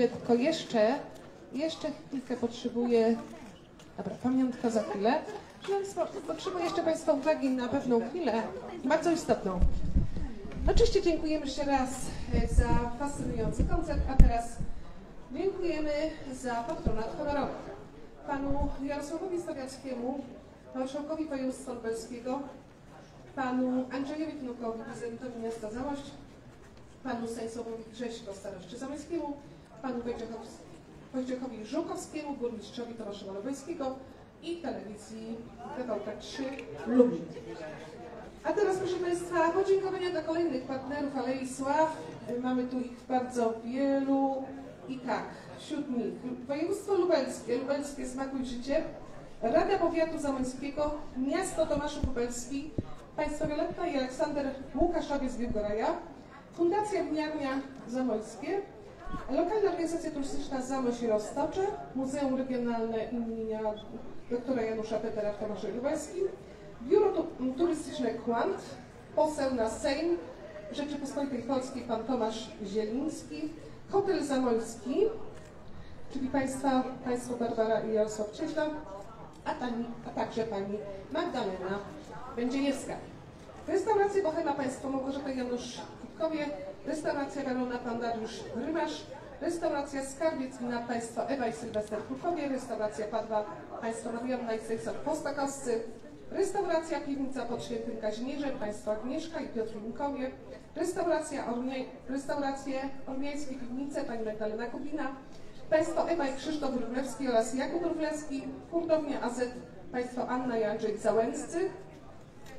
chwilę tylko jeszcze, jeszcze chwilkę potrzebuję, dobra, pamiątka za chwilę. Potrzebuję jeszcze Państwa uwagi na pewną chwilę, bardzo istotną. Oczywiście dziękujemy jeszcze raz e, za fascynujący koncert, a teraz dziękujemy za patronat honorowy. Panu Jarosławowi Stawiackiemu, marszałkowi województwa lubelskiego, panu Andrzejowi Knukowi, prezydentowi miasta Zamość, panu Stanisławowi Grześko, staroszczy Zamojskiemu, panu Wojciechowi, Żukowskiemu, burmistrzowi Tomasza Lubelskiego i telewizji TVP3 Lublin. A teraz proszę Państwa, podziękowania dla kolejnych partnerów Alei Sław. Mamy tu ich bardzo wielu. I tak, wśród nich województwo lubelskie, lubelskie Smakuj Życie, Rada Powiatu Zamońskiego, Miasto Tomaszów Lubelski, Państwo Violetta i Aleksander Łukaszowie z Biłgoraja, Fundacja Winiarnia Zamojskie, Lokalna Organizacja Turystyczna Zamość i Roztocze, Muzeum Regionalne imienia doktora Janusza Petera w Tomaszu Lubelskim, Biuro tu Turystyczne Kłant, poseł na Sejm Rzeczypospolitej Polskiej pan Tomasz Zieliński, Hotel Zamojski, czyli państwa, Państwo Barbara i Jarosław Cieśla, a, a także pani Magdalena Będziejewska. Restauracja Bohema Państwo Małgorzata Janusz Kutkowie, restauracja Werona Pan Dariusz Rymasz, restauracja Skarbiec Wina Państwo Ewa i Sylwester Kutkowie, restauracja Padwa Państwo Marianna i Sejson Postakowscy, restauracja Piwnica pod Świętym Kazimierzem Państwo Agnieszka i Piotr Linkowie, restauracja Ormia, restauracje Ormiańskie Piwnice Pani Magdalena Kubina, Państwo Ewa i Krzysztof Wróblewski oraz Jakub Wróblewski, hurtownia AZ Państwo Anna i Andrzej Załęccy,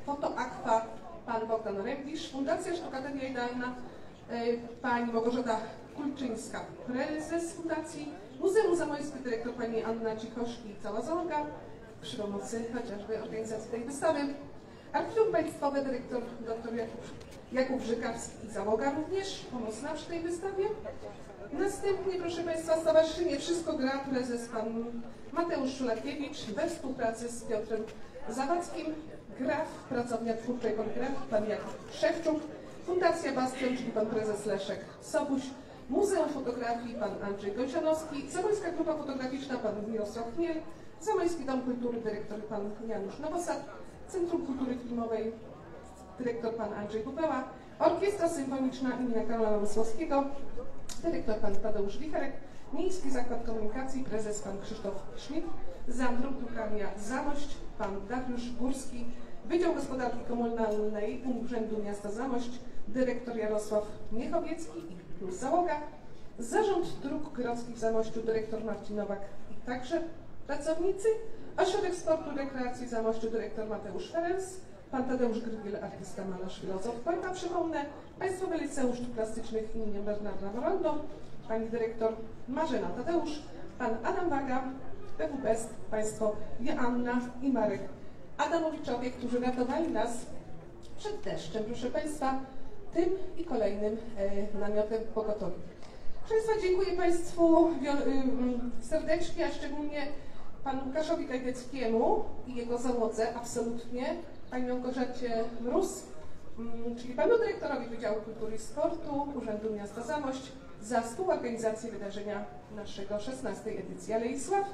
Foto Aqua Pan Bogdan Rębisz, Fundacja Sztukateria Idealna Pani Małgorzata Kulczyńska, prezes Fundacji, Muzeum Zamojskie, dyrektor Pani Anna Cichoszki i cała załoga, przy pomocy chociażby organizacji tej wystawy. Archiwum Państwowe, dyrektor dr Jakub, Jakub Żykawski i załoga również, pomocna przy tej wystawie. Następnie, proszę Państwa, Stowarzyszenie Wszystko Gra, prezes Pan Mateusz Szulakiewicz we współpracy z Piotrem Zawadzkim, Graf, pracownia twórczej Poligrafii, pan Jakub Szewczuk, Fundacja Bastion, czyli pan prezes Leszek Sobuś, Muzeum Fotografii, pan Andrzej Gojcianowski, Zamojska Grupa Fotograficzna, pan Mirosław Chmiel, Zamojski Dom Kultury, dyrektor pan Janusz Nowosad, Centrum Kultury Filmowej, dyrektor pan Andrzej Bubeła, Orkiestra Symfoniczna im. Karola Namysłowskiego, dyrektor pan Tadeusz Wicherek, Miejski Zakład Komunikacji, prezes pan Krzysztof Schmidt, Zamdruk Drukarnia Zamość, pan Dariusz Górski, Wydział Gospodarki Komunalnej Urzędu Miasta Zamość, dyrektor Jarosław Miechowiecki i plus załoga, Zarząd Dróg Grodzkich w Zamościu, dyrektor Marcin Nowak i także pracownicy, Ośrodek Sportu Rekreacji w Zamościu, dyrektor Mateusz Ferenc, pan Tadeusz Grygiel, artysta, malarz, filozof, poeta. Przypomnę, Państwowy Liceum Sztuk Plastycznych im. Bernarda Morando, pani dyrektor Marzena Tadeusz, pan Adam Waga, PWPS, państwo Joanna i Marek Adamowiczowie, którzy ratowali nas przed deszczem, proszę Państwa, tym i kolejnym e, namiotem pogotowi. Państwa, dziękuję Państwu wio- ym, serdecznie, a szczególnie Panu Łukaszowi Kajdeckiemu i jego załodze, absolutnie, Pani Małgorzacie Mróz, mm, czyli Panu Dyrektorowi Wydziału Kultury i Sportu Urzędu Miasta Zamość za współorganizację wydarzenia naszego 16. edycji Alei Sław,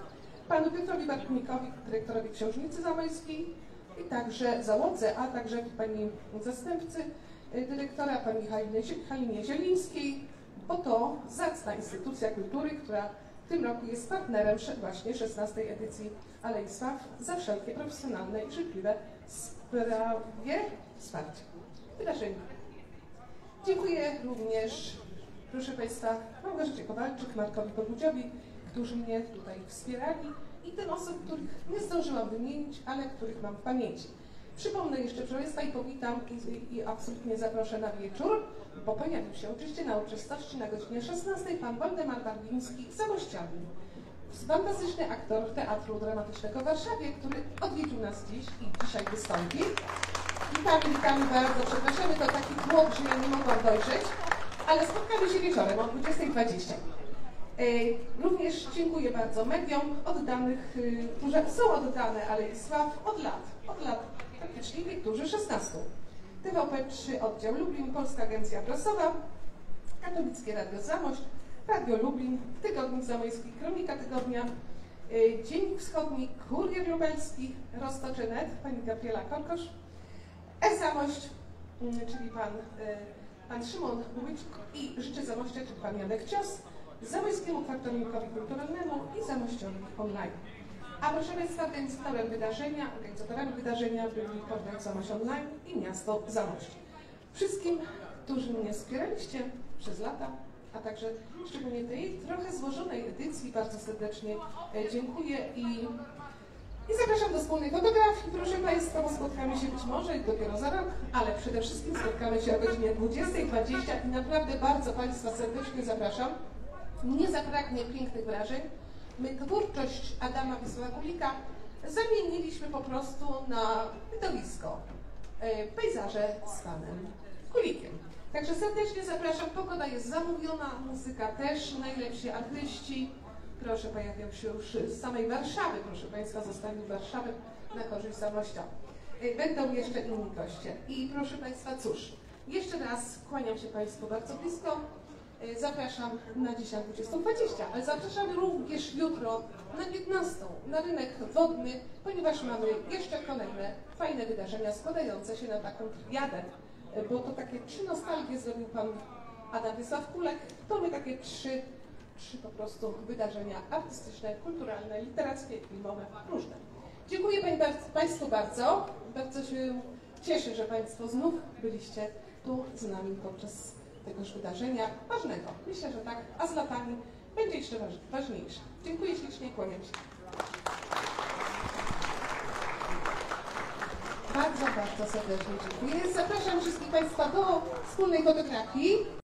Panu Piotrowi Bartnikowi, Dyrektorowi Książnicy Zamojskiej i także załodze, a także Pani zastępcy y, dyrektora, Pani Halinie Zielińskiej, bo to zacna instytucja kultury, która w tym roku jest partnerem właśnie 16. edycji Alei Sław za wszelkie profesjonalne i życzliwe sprawie wsparcie. Wydarzenie. Dziękuję również, proszę Państwa, Małgorzacie Kowalczyk, Markowi Bogudziowi, którzy mnie tutaj wspierali i tym osób, których nie zdążyłam wymienić, ale których mam w pamięci. Przypomnę jeszcze, proszę Państwa, i powitam i, i absolutnie zaproszę na wieczór, bo pojawił się oczywiście na uroczystości na godzinie 16 pan Waldemar Barwiński, zamościanin. Fantastyczny aktor Teatru Dramatycznego w Warszawie, który odwiedził nas dziś i dzisiaj wystąpi. Witamy, witamy bardzo, przepraszamy, to taki tłok, że ja nie mogłam dojrzeć, ale spotkamy się wieczorem o 20.20. E, Również dziękuję bardzo mediom oddanych, y, które są oddane Alei Sław od lat, od lat praktycznie niektórzy 16. TVP3 Oddział Lublin, Polska Agencja Prasowa, Katolickie Radio Zamość, Radio Lublin, Tygodnik Zamojski, Kronika Tygodnia, y, Dziennik Wschodni, Kurier Lubelski, Roztoczy.net, pani Gabriela Kolkosz, E-Zamość, mm, czyli pan, y, pan Szymon Bubicz i Życzę Zamościa, czyli pan Janek Cios, Zamojskiemu Kwartalnikowi Kulturalnemu i Zamościowi Online. A proszę Państwa, organizatorem wydarzenia, organizatorami wydarzenia byli Portal Zamość Online i Miasto Zamość. Wszystkim, którzy mnie wspieraliście przez lata, a także szczególnie tej trochę złożonej edycji, bardzo serdecznie e, dziękuję i, i zapraszam do wspólnej fotografii. Proszę Państwa, bo spotkamy się być może dopiero za rok, ale przede wszystkim spotkamy się o godzinie 20.20 i naprawdę bardzo Państwa serdecznie zapraszam. Nie zabraknie pięknych wrażeń. My twórczość Adama Wisława Kulika zamieniliśmy po prostu na widowisko, e, pejzaże z panem Kulikiem. Także serdecznie zapraszam, pogoda jest zamówiona, muzyka też, najlepsi artyści. Proszę, pojawią się już z samej Warszawy, proszę Państwa, zostawił Warszawę na korzyść Zamościa. E, Będą jeszcze inni goście. I proszę Państwa, cóż, jeszcze raz kłaniam się Państwu bardzo blisko. E, Zapraszam na dzisiaj 20.20, ale zapraszam również jutro na 15 na rynek wodny, ponieważ mamy jeszcze kolejne fajne wydarzenia składające się na taką triadę, e, bo to takie trzy nostalgie zrobił pan Adam Wysław Kulek. To my takie trzy, trzy po prostu wydarzenia artystyczne, kulturalne, literackie, filmowe, różne. Dziękuję pani, Państwu bardzo. Bardzo się cieszę, że Państwo znów byliście tu z nami podczas tegoż wydarzenia ważnego. Myślę, że tak, a z latami będzie jeszcze waż, ważniejsze. Dziękuję ślicznie, kłaniam się. Bardzo, bardzo serdecznie dziękuję. Zapraszam wszystkich Państwa do wspólnej fotografii.